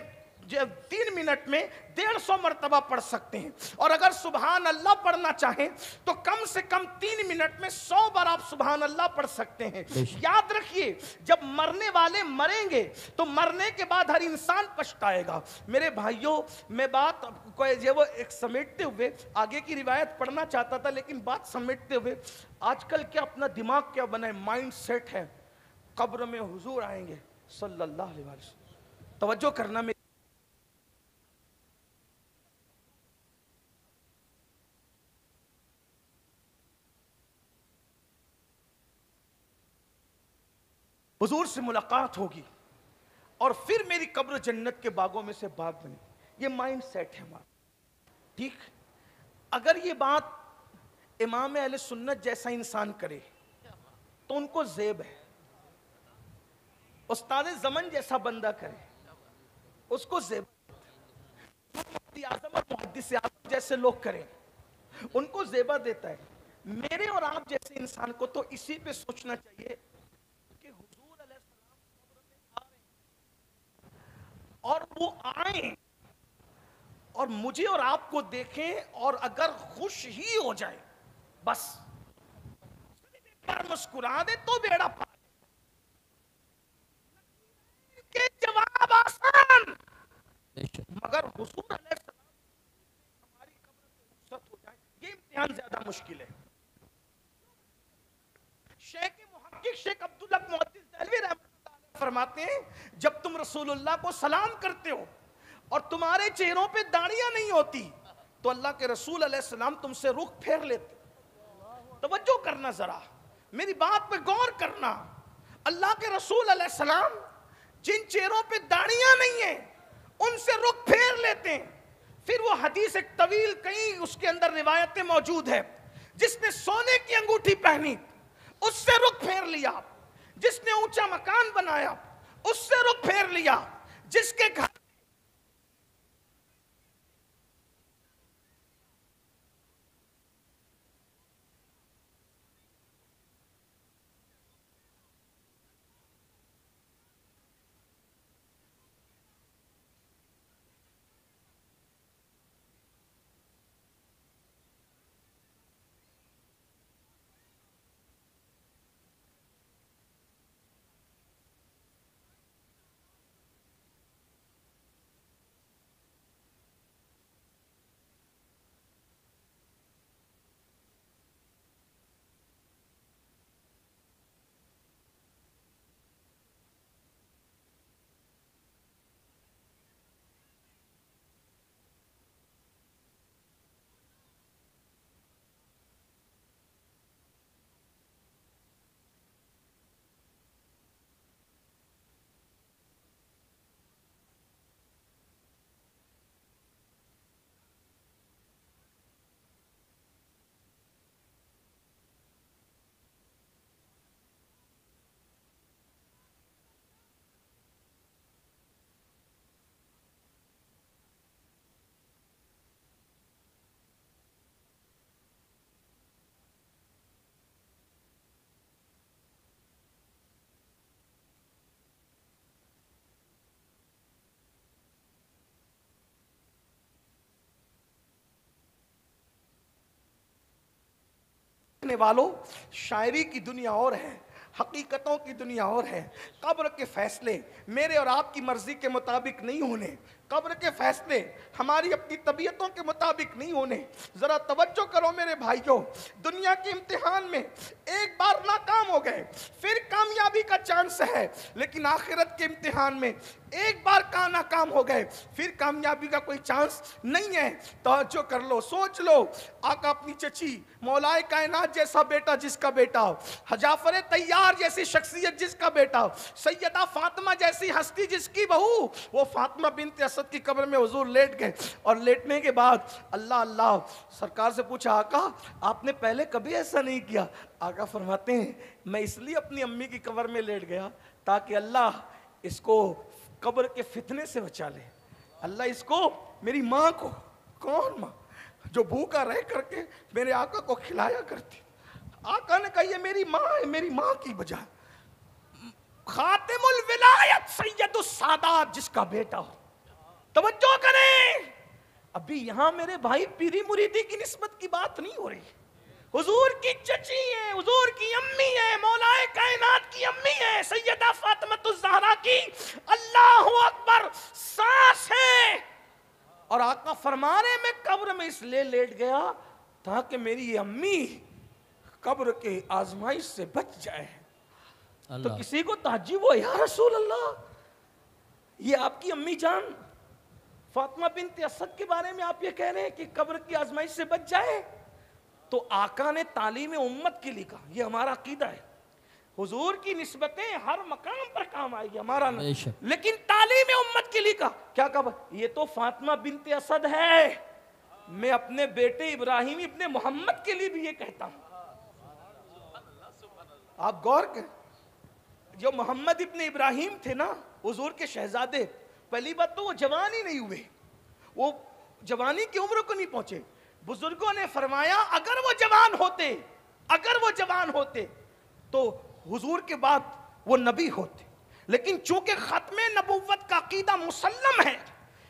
A: तीन मिनट में डेढ़ सौ मरतबा पढ़ सकते हैं। और अगर सुबहान अल्लाह पढ़ना चाहें तो कम से कम तीन मिनट में सौ बार आप सुबहान अल्लाह पढ़ सकते हैं। याद रखिए जब मरने वाले मरेंगे तो मरने के बाद हर इंसान पछताएगा। मेरे भाइयों मैं बात ये वो एक समेटते हुए आगे की रिवायत पढ़ना चाहता था लेकिन बात समेटते हुए आजकल क्या अपना दिमाग क्या बना है? माइंड सेट है। कब्र में हुजूर आएँगे सल्लल्लाहु अलैहि वसल्लम। तवज्जो करना में हजूर से मुलाकात होगी और फिर मेरी कब्र जन्नत के बागों में से बाग बनी। ये माइंड सेट है हमारा। ठीक? अगर ये बात इमाम अल सुन्नत जैसा इंसान करे तो उनको जेब है। उस्ताद जमन जैसा बंदा करे, उसको जेब आज़म और मुहदस आज़म जैसे लोग करें, उनको जेबा देता है। मेरे और आप जैसे इंसान को तो इसी पे सोचना चाहिए और वो आए। और मुझे और आपको देखें और अगर खुश ही हो जाए बस। पर मुस्कुरा दे तो बेड़ा पार के जवाब आसान। मगर हुसूर हमारी कब्र हो जाए ये इम्तिहान ज़्यादा मुश्किल है। शेख मुहक्किक शेख अब्दुल्ला मुहद्दिस दहलवी रहमत फरमाते हैं, जब तुम रसूलुल्लाह को सलाम करते हो और तुम्हारे चेहरों पे दाढ़ियाँ नहीं होती तो अल्लाह के रसूल सलाम तुमसे रुख फेर लेते। तवज्जो करना जरा, मेरी बात पे गौर करना। अल्लाह के रसूल सलाम जिन चेहरों पे दाढ़ियाँ नहीं है, उनसे रुख फेर लेते हैं। फिर वो हदीस एक तवील कहीं उसके अंदर रिवायतें मौजूद है, जिसने सोने की अंगूठी पहनी, उससे रुख फेर लिया। जिसने ऊँचा मकान बनाया उससे रुख फेर लिया जिसके घर समझने वालों, शायरी की दुनिया और है, हकीकतों की दुनिया और है। कब्र के फैसले मेरे और आपकी मर्ज़ी के मुताबिक नहीं होने। कब्र के फैसले, हमारी अपनी तबीयतों के मुताबिक नहीं होने। जरा तवज्जो करो मेरे भाइयों, दुनिया के इम्तिहान में एक बार नाकाम हो गए, फिर कामयाबी का चांस है। लेकिन आखिरत के इम्तिहान में एक बार का नाकाम हो गए, फिर कामयाबी का कोई चांस नहीं है। तवज्जो कर लो, सोच लो। आका अपनी चची, मौलाए कायनात जैसा बेटा जिसका बेटा हो, हजाफर तैयार जैसी शख्सियत जिसका बेटा सैयदा फातिमा जैसी हस्ती जिसकी बहू, वो फातिमा बिनते असद की कब्र में हजूर लेट गए और लेटने के बाद अल्लाह अल्लाह, सरकार से पूछा, आका, आपने पहले कभी ऐसा नहीं किया? आका फरमाते हैं, मैं इसलिए अपनी अम्मी की कब्र में लेट गया ताकि अल्लाह इसको कब्र के फितने से बचा ले। अल्लाह इसको, मेरी माँ को, कौन माँ, जो भूखा रह करके मेरे आका को खिलाया करती। आका ने कहा, ये मेरी माँ है, मेरी माँ की बजाय खातिमुल विलायत सैयदुस सादात, जिसका बेटा हो। तवज्जो करें। अभी यहाँ मेरे भाई पीरी मुरीदी की निस्बत की बात नहीं हो रही। हुजूर की चची है हुजूर की अम्मी है मौलाए कायनात की अम्मी है सैयदा फातिमा की अल्लाह अकबर सांस है। और आका फरमाने में कब्र में इसलिए लेट गया ताकि मेरी ये अम्मी कब्र के आजमाइश से बच जाए। तो किसी को ताजीब हो या रसूल अल्लाह ये आपकी अम्मी जान फातिमा बिन असद के बारे में आप ये कह रहे हैं कि कब्र की आजमाइश से बच जाए? तो आका ने तालीम उम्मत के लिए कहा ये हमारा अकीदा है। हुजूर की निस्बतें हर मकाम पर काम आएगी हमारा नहीं लेकिन तालीम उम्मत के लिए कहा क्या कहा ये तो फातिमा बिनते असद है। मैं अपने बेटे इब्राहिम इब्ने मोहम्मद के लिए भी ये कहता हूँ। आप गौर कर जो मोहम्मद इब्ने इब्राहिम थे ना हुजूर के शहजादे पहली बात तो वो जवान ही नहीं हुए। वो जवानी की उम्र को नहीं पहुँचे। बुज़ुर्गों ने फरमाया अगर वो जवान होते अगर वो जवान होते तो हुजूर के बाद वो नबी होते। लेकिन चूँकि खत्म नबूवत का अकीदा मुसलम है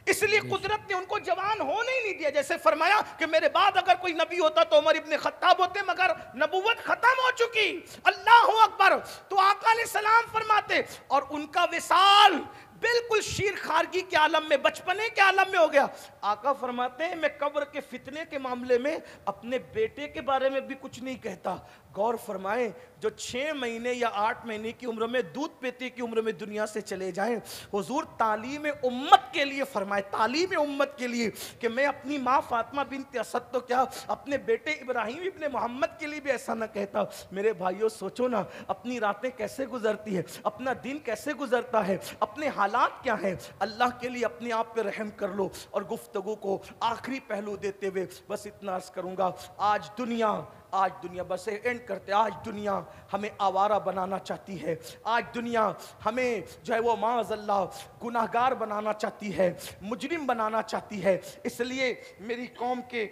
A: इसलिए कुदरत ने उनको जवान होने ही नहीं दिया। जैसे फरमाया कि मेरे बाद अगर कोई नबी होता तो उमर इब्ने खत्ताब होते मगर नबूवत खत्म हो चुकी। अल्लाह अकबर। तो आका सलाम फरमाते और उनका विसाल बिल्कुल शीर खारगी के आलम में, बचपने के आलम में हो गया। आका फरमाते हैं, मैं कब्र के फितने के मामले में अपने बेटे के बारे में भी कुछ नहीं कहता। गौर फरमाएँ, जो छः महीने या आठ महीने की उम्र में दूध पीते की उम्र में दुनिया से चले जाएँ, हुजूर तालीम उम्मत के लिए फरमाए, तालीम उम्मत के लिए कि मैं अपनी माँ फातिमा बिन असद तो क्या अपने बेटे इब्राहिम इबन मोहम्मद के लिए भी ऐसा ना कहता। मेरे भाइयों, सोचो ना, अपनी रातें कैसे गुजरती है, अपना दिन कैसे गुजरता है, अपने हालात क्या हैं? अल्लाह के लिए अपने आप पर रहम कर लो और गुफ्तगु को आखिरी पहलू देते हुए बस इतना अर्ज़ करूँगा। आज दुनिया आज दुनिया बस एंड करते, आज दुनिया हमें आवारा बनाना चाहती है। आज दुनिया हमें जो है वो माजल्ला गुनाहगार बनाना चाहती है, मुजरिम बनाना चाहती है। इसलिए मेरी कौम के,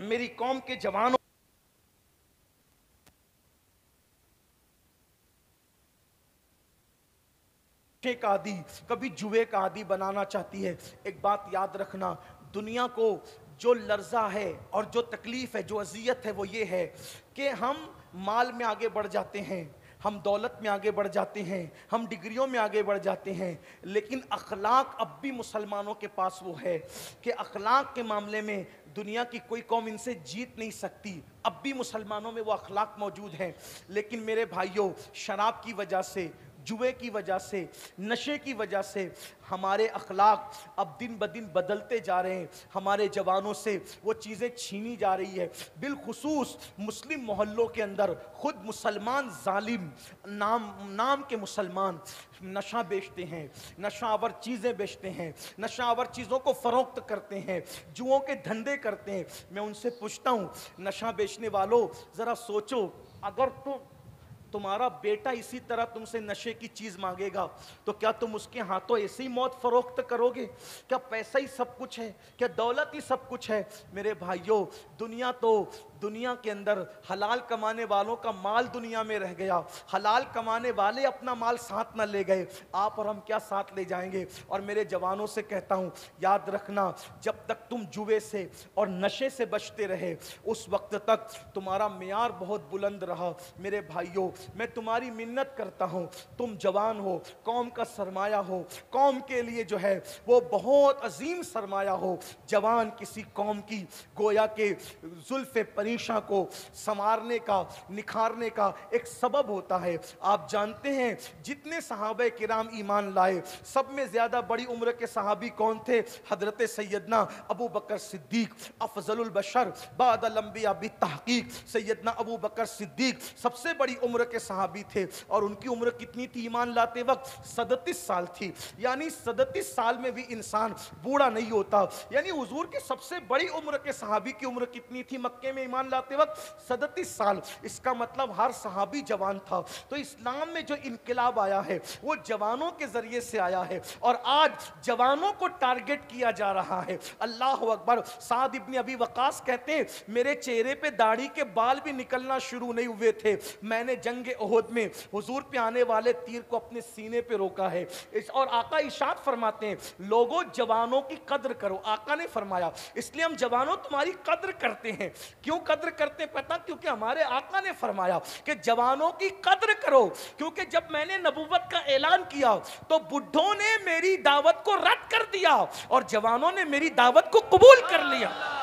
A: मेरी कौम के जवानों का आदि, कभी जुए का आदि बनाना चाहती है। एक बात याद रखना, दुनिया को जो लर्जा है और जो तकलीफ़ है, जो अजियत है, वो ये है कि हम माल में आगे बढ़ जाते हैं, हम दौलत में आगे बढ़ जाते हैं, हम डिग्रियों में आगे बढ़ जाते हैं, लेकिन अखलाक अब भी मुसलमानों के पास वो है कि अखलाक के मामले में दुनिया की कोई कौम इनसे जीत नहीं सकती। अब भी मुसलमानों में वो अखलाक मौजूद हैं। लेकिन मेरे भाइयों, शराब की वजह से जुए की वजह से, नशे की वजह से हमारे अखलाक अब दिन ब दिन बदलते जा रहे हैं। हमारे जवानों से वो चीज़ें छीनी जा रही है। बिलखसूस मुस्लिम मोहल्लों के अंदर ख़ुद मुसलमान जालिम नाम नाम के मुसलमान नशा बेचते हैं, नशावर चीज़ें बेचते हैं, नशावर चीज़ों को फ़रोख्त करते हैं, जुओं के धंधे करते हैं। मैं उनसे पूछता हूँ, नशा बेचने वालों, ज़रा सोचो, अगर तुम तो तुम्हारा बेटा इसी तरह तुमसे नशे की चीज़ मांगेगा। तो क्या तुम उसके हाथों ऐसे ही मौत फरोख्त करोगे? क्या पैसा ही सब कुछ है? क्या दौलत ही सब कुछ है? मेरे भाइयों, दुनिया तो दुनिया के अंदर हलाल कमाने वालों का माल दुनिया में रह गया। हलाल कमाने वाले अपना माल साथ न ले गए। आप और हम क्या साथ ले जाएँगे? और मेरे जवानों से कहता हूँ, याद रखना, जब तक तुम जुए से और नशे से बचते रहे, उस वक्त तक तुम्हारा मैार बहुत बुलंद रहा। मेरे भाइयों मैं तुम्हारी मिन्नत करता हूँ। तुम जवान हो, कौम का सरमाया हो, कौम के लिए जो है, वो बहुत अजीम सरमाया हो। जवान किसी कौम की, गोया के जुल्फ परीशा को संवारने का, निखारने का एक सबब होता है। आप जानते हैं, जितने सहाब किराम ईमान लाए, सब में ज़्यादा बड़ी उम्र के सहाबी कौन थे? हज़रत सैदना अबू बकर सिद्दीक अफजल बशर बादलम्बिया तहकीक सैदना अबू बकर सिद्दीक, सबसे बड़ी उम्र के सहाबी थे और उनकी उम्र कितनी थी ईमान लाते वक्त? सदतीस साल थी। यानी सदतीस साल में भी इंसान बूढ़ा नहीं होता। यानी हजूर के सबसे बड़ी उम्र के सहाबी की उम्र कितनी थी मक्के में ईमान लाते वक्त? सदतीस साल। इसका मतलब हर सहाबी जवान था। तो इस्लाम में जो इनकलाब आया है, वो जवानों के ज़रिए से आया है और आज जवानों को टारगेट किया जा रहा है। अल्लाह अकबर। साद इब्ने अभी वकास कहते हैं, मेरे चेहरे पे दाढ़ी के बाल भी निकलना शुरू नहीं हुए थे। मैंने जंग ओहद में हुजूर पे आने वाले तीर को अपने सीने पे रोका है। इस, और आका इशाद फरमाते हैं, लोगों, जवानों की कद्र करो। आका ने फरमाया, इसलिए हम जवानों तुम्हारी कद्र करते हैं। क्यों कद्र करते हैं पता? क्योंकि हमारे आका ने फरमाया कि जवानों की कद्र करो। क्योंकि जब मैंने नबूवत का ऐलान किया तो बुढ़ों ने मेरी दावत को रद्द कर दिया और जवानों ने मेरी दावत को कबूल कर लिया।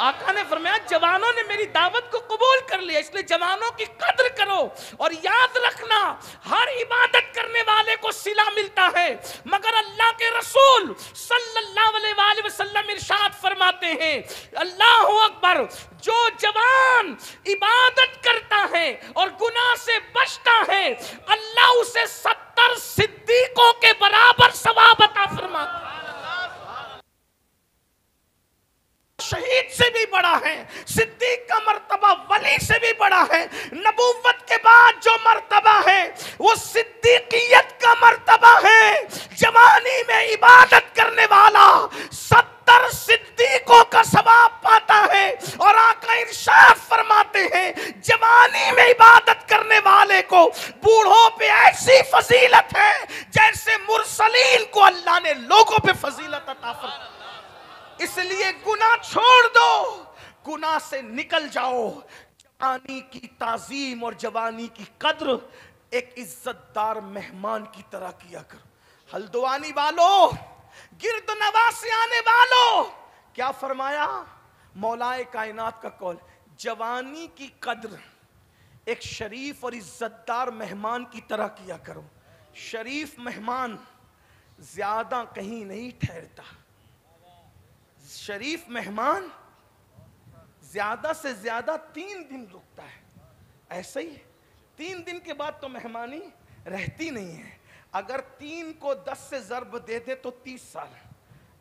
A: आका ने फरमाया, जवानों ने मेरी दावत को कबूल कर लिया, इसलिए जवानों की कद्र करो और याद रखना, हर इबादत करने वाले को सिला मिलता है। मगर अल्लाह के रसूल सल्लल्लाहु अलैहि वसल्लम इरशाद फरमाते हैं, अल्लाह अकबर, जो जवान इबादत करता है और गुनाह से बचता है, अल्लाह उसे सत्तर सिद्दीकों के बराबर सवाब अता फरमाता है। शहीद से भी बड़ा है, सिद्दीक का मर्तबा वली से भी बड़ा है, नबूवत के बाद जो मर्तबा है, वो सिद्दीकियत का मर्तबा है। जवानी में इबादत करने वाला सत्तर सिद्दीकों का सवाब पाता है और आका इरशाद फरमाते हैं, जवानी में इबादत करने वाले को बूढ़ों पे ऐसी फजीलत है जैसे मुरसलीन को अल्लाह ने लोगों पे फजीलत अता फरमाई। इसलिए गुना छोड़ दो। गुना से निकल जाओ। जवानी की ताजीम और जवानी की कद्र एक इज्जतदार मेहमान की तरह किया करो। हल्द्वानी वालों, गिरद नवाज़ से आने वालों, क्या फरमाया? मौलाए कायनात का कौल, जवानी की कद्र एक शरीफ और इज्जतदार मेहमान की तरह किया करो। शरीफ मेहमान ज़्यादा कहीं नहीं ठहरता। शरीफ मेहमान ज़्यादा से ज़्यादा तीन दिन रुकता है। ऐसे ही, तीन दिन के बाद तो मेहमानी रहती नहीं है। अगर तीन को दस से जरब दे दे तो तीस साल।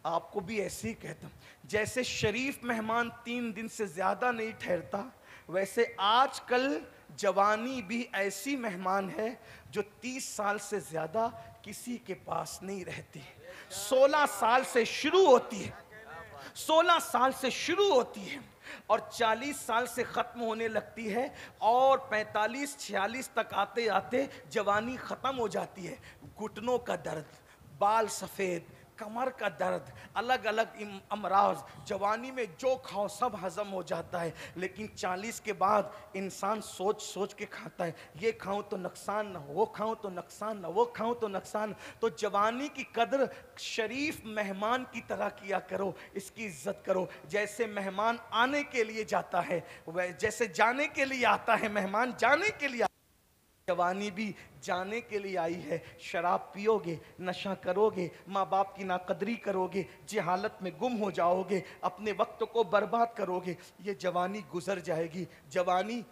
A: आपको भी ऐसे ही कहता जैसे शरीफ मेहमान तीन दिन से ज़्यादा नहीं ठहरता, वैसे आजकल जवानी भी ऐसी मेहमान है जो तीस साल से ज़्यादा किसी के पास नहीं रहती। सोलह साल से शुरू होती है। सोलह साल से शुरू होती है और 40 साल से ख़त्म होने लगती है और 45 46 तक आते आते जवानी ख़त्म हो जाती है। घुटनों का दर्द, बाल सफ़ेद कमर का दर्द अलग अलग अमराज, जवानी में जो खाओ सब हजम हो जाता है, लेकिन चालीस के बाद इंसान सोच सोच के खाता है, ये खाऊं तो नुकसान ना वो खाऊं तो नुकसान ना वो खाऊं तो नुकसान तो जवानी की कदर शरीफ मेहमान की तरह किया करो, इसकी इज़्ज़त करो, जैसे मेहमान आने के लिए जाता है वह जैसे जाने के लिए आता है, मेहमान जाने के लिए जवानी भी जाने के लिए आई है। शराब पियोगे, नशा करोगे माँ बाप की नाकदरी करोगे, जहालत में गुम हो जाओगे, अपने वक्त को बर्बाद करोगे, ये जवानी गुजर जाएगी। जवानी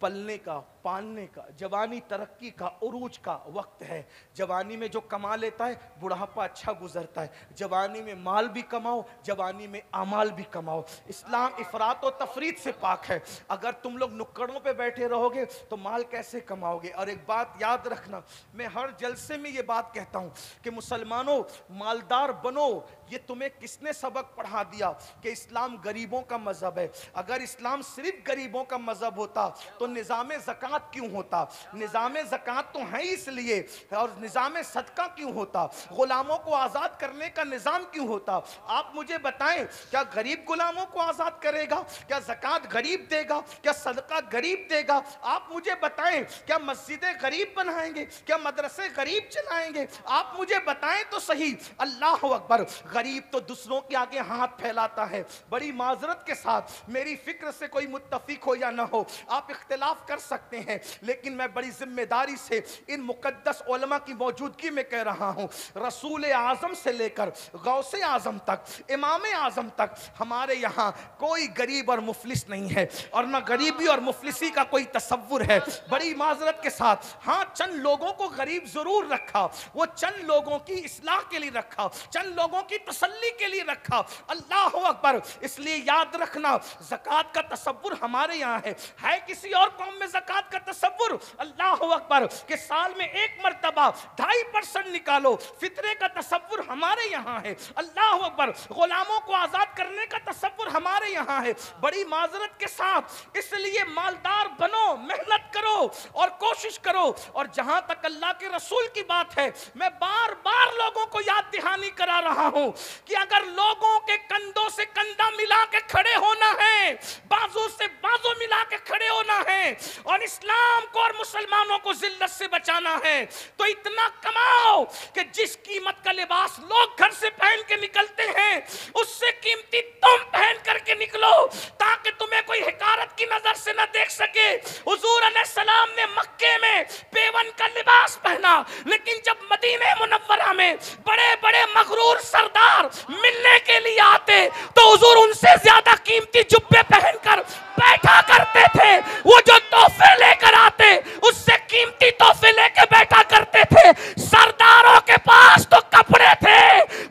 A: पलने का पालने का, जवानी तरक्की का, उरूज का वक्त है। जवानी में जो कमा लेता है, बुढ़ापा अच्छा गुजरता है। जवानी में माल भी कमाओ, जवानी में अमाल भी कमाओ। इस्लाम इफरात और तफरीत से पाक है। अगर तुम लोग नुक्कड़ों पे बैठे रहोगे तो माल कैसे कमाओगे? और एक बात याद रखना, मैं हर जलसे में ये बात कहता हूँ कि मुसलमानों, मालदार बनो, ये तुम्हें किसने सबक पढ़ा दिया कि इस्लाम गरीबों का मज़हब है? अगर इस्लाम सिर्फ़ गरीबों का मज़हब होता तो निज़ाम ज़क़़त क्यों होता? निज़ाम ज़क़़त तो है इसलिए। और निज़ाम सदका क्यों होता? गुलामों को आज़ाद करने का निज़ाम क्यों होता? आप मुझे बताएँ, क्या गरीब गुलामों को आज़ाद करेगा? क्या ज़क़़त गरीब देगा? क्या सदका गरीब देगा? आप मुझे बताएँ, क्या मस्जिदें गरीब बनाएँगे? क्या मदरसे गरीब चलाएँगे? आप मुझे बताएँ तो सही। अल्लाह अकबर। गरीब तो दूसरों के आगे हाथ फैलाता है। बड़ी माजरत के साथ। मेरी फ़िक्र से कोई मुतफिक हो या ना हो, आप इख्तलाफ कर सकते हैं। लेकिन मैं बड़ी ज़िम्मेदारी से इन मुकद्दस ओलमा की मौजूदगी में कह रहा हूँ, रसूल आज़म से लेकर गौसे आज़म तक, इमाम आज़म तक, हमारे यहाँ कोई गरीब और मुफलिस नहीं है, और ना गरीबी और मुफलिसी का कोई तस्वुर है। बड़ी माजरत के साथ हाँ चंद लोगों को गरीब ज़रूर रखा, वो चंद लोगों की असलाह के लिए रखा, चंद लोगों की तसल्ली के लिए रखा। अल्लाह अकबर, इसलिए याद रखना, जक़ात का तस्वुर हमारे यहाँ है। है किसी और कौम में जक़ात का तस्वुर अल्लाह अकबर, के साल में एक मरतबा, ढाई परसेंट निकालो। फितरे का तस्वुर हमारे यहाँ है। अल्लाह अकबर, गुलामों को आज़ाद करने का तस्वुर हमारे यहाँ है। बड़ी माजरत के साथ, इसलिए मालदार बनो, मेहनत करो और कोशिश करो। और जहाँ तक अल्लाह के रसूल की बात है, मैं बार बार लोगों को याद दहानी करा रहा हूँ कि अगर लोगों के कंधों से कंधा मिला के खड़े होना है, बाजू से बाजू मिला के खड़े होना है, और इस्लाम को और मुसलमानों को जिल्लत से बचाना है। तो इतना कमाओ कि जिस कीमत का लिबास लोग घर से पहन के निकलते हैं, उससे कीमती तुम पहन करके निकलो, ताकि तुम्हें कोई हिकारत की नज़र से न देख सके। हुजूर सलाम ने मक्के में पेवन का लिबास पहना, लेकिन जब मदीने मुनव्वरा में बड़े बड़े मगरूर सरदार मिलने के लिए आते तो हुजूर उनसे ज़्यादा कीमती जुब्बे पहनकर बैठा करते थे। वो जो तोहफे लेकर आते, उससे कीमती तोहफे लेकर बैठा करते थे। सरदारों के पास तो कपड़े थे,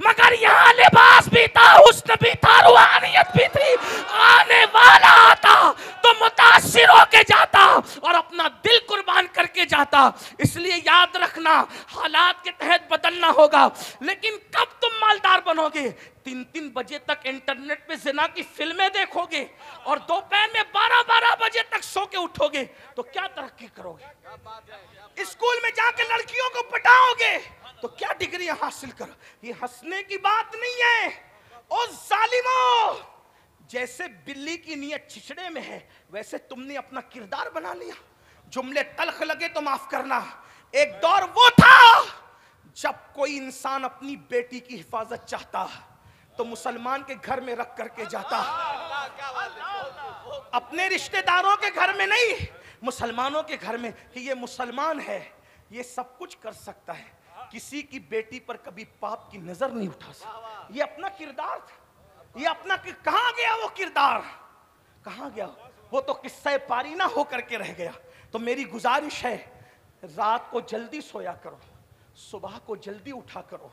A: मगर यहाँ लिबास भी था, हुस्न भी था, रूहानियत भी थी। आने वाला आता तो मुतासिर होके जाता और अपना दिल कुर्बान करके जाता। इसलिए याद रखना, हालात के तहत बदलना होगा, लेकिन कब तुम मालदार बनोगे? तीन तीन बजे तक इंटरनेट पे जिना की फ़िल्में देखोगे और दोपहर में बारह बारह बजे तक सो के उठोगे तो क्या तरक्की करोगे? स्कूल में जाके लड़कियों को पटाओगे तो क्या डिग्रियाँ हासिल करो? ये हंसने की बात नहीं है। ओ जालिमो, जैसे बिल्ली की नीयत छिछड़े में है, वैसे तुमने अपना किरदार बना लिया। जुमले तलख लगे तो माफ़ करना। एक दौर वो था जब कोई इंसान अपनी बेटी की हिफाजत चाहता। तो मुसलमान के घर में रख करके जाता। अपने रिश्तेदारों के घर में नहीं मुसलमानों के घर में कि ये मुसलमान है ये सब कुछ कर सकता है। किसी की बेटी पर कभी पाप की नज़र नहीं उठा सकता। ये अपना किरदार था। ये अपना कि, कहाँ गया वो किरदार? कहाँ गया? वो तो किस्से पारी ना होकर के रह गया। तो मेरी गुजारिश है रात को जल्दी सोया करो सुबह को जल्दी उठा करो।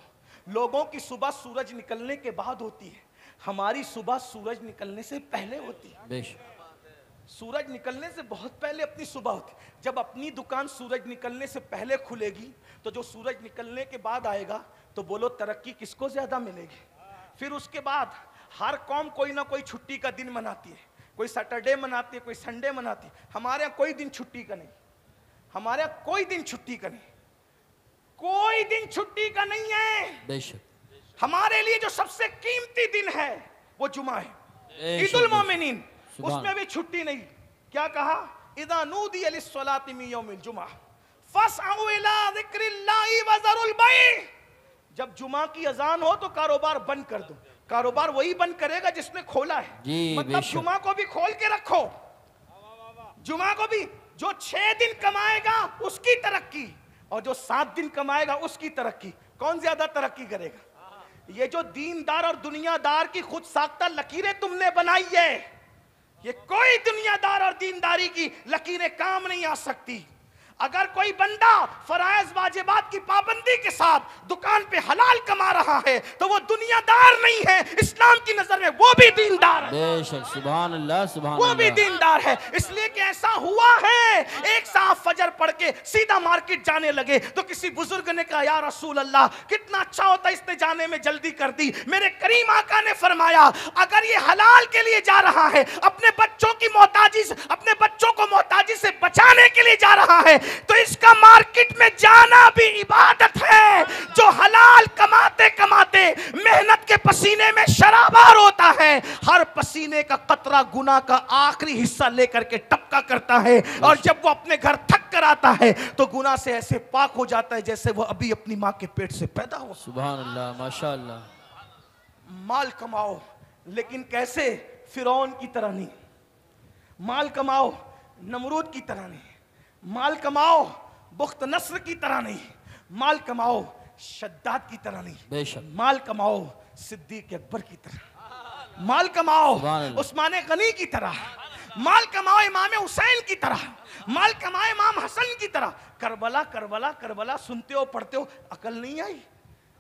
A: लोगों की सुबह सूरज निकलने के बाद होती है। हमारी सुबह सूरज निकलने से पहले होती है। सूरज निकलने से बहुत पहले अपनी सुबह होती जब अपनी दुकान सूरज निकलने से पहले खुलेगी तो जो सूरज निकलने के बाद आएगा तो बोलो तरक्की किसको ज़्यादा मिलेगी? फिर उसके बाद हर कौम कोई ना कोई छुट्टी का दिन मनाती है। कोई सैटरडे मनाती है कोई संडे मनाती है। हमारे यहाँ कोई दिन छुट्टी का नहीं। हमारे यहाँ कोई दिन छुट्टी का नहीं। कोई दिन छुट्टी का नहीं है।
C: बेशक।
A: हमारे लिए जो सबसे कीमती दिन है वो जुमा है। ईदुल मोमिनीन उसमें भी छुट्टी नहीं। क्या कहा? इदा नूदी जुमा फसअउ इला जिक्रिल्लाहि व ज़रुल बै जब जुमा की अजान हो तो कारोबार बंद कर दो। कारोबार वही बंद करेगा जिसने खोला है। मतलब जुमा को भी खोल के रखो। जुमा को भी जो छह दिन कमाएगा उसकी तरक्की। और जो सात दिन कमाएगा उसकी तरक्की। कौन ज़्यादा तरक्की करेगा? ये जो दीनदार और दुनियादार की खुद साख्ता लकीरें तुमने बनाई है, ये कोई दुनियादार और दीनदारी की लकीरें काम नहीं आ सकती। अगर कोई बंदा फरायज वाजिबात की पाबंदी के साथ दुकान पे हलाल कमा रहा है तो वो दुनियादार नहीं है। इस्लाम की नज़र में वो भी दीनदार है।
C: बेशक सुबहान अल्लाह सुबहान
A: वो भी दीनदार है। इसलिए कि ऐसा हुआ है एक साफ़ फजर पढ़ के सीधा मार्केट जाने लगे तो किसी बुज़ुर्ग ने कहा या रसूल अल्लाह कितना अच्छा होता इसने जाने में जल्दी कर दी। मेरे करीम आका ने फरमाया अगर ये हलाल के लिए जा रहा है अपने बच्चों की मोहताजी अपने बच्चों को मोहताजी से बचाने के लिए जा रहा है तो इसका मार्केट में जाना भी इबादत है। जो हलाल कमाते कमाते मेहनत के पसीने में शराबार होता है हर पसीने का कतरा गुना का आखिरी हिस्सा लेकर के टपका करता है और जब वो अपने घर थक कर आता है तो गुना से ऐसे पाक हो जाता है जैसे वो अभी अपनी माँ के पेट से पैदा हो।
C: अल्लाह माशा
A: माल कमाओ लेकिन कैसे? फिरौन की तरह नहीं। माल कमाओ नमरूद की तरह नहीं। माल कमाओ बुख्त नस्र की तरह नहीं। माल कमाओ शद्दाद की तरह नहीं।
C: बेशक।
A: माल कमाओ सिद्दीक अकबर की तरह। माल कमाओ उस्मान गनी की तरह। माल कमाओ इमाम हुसैन की तरह। माल कमाओ इमाम हसन की तरह। करबला करबला करबला सुनते हो पढ़ते हो अकल नहीं आई।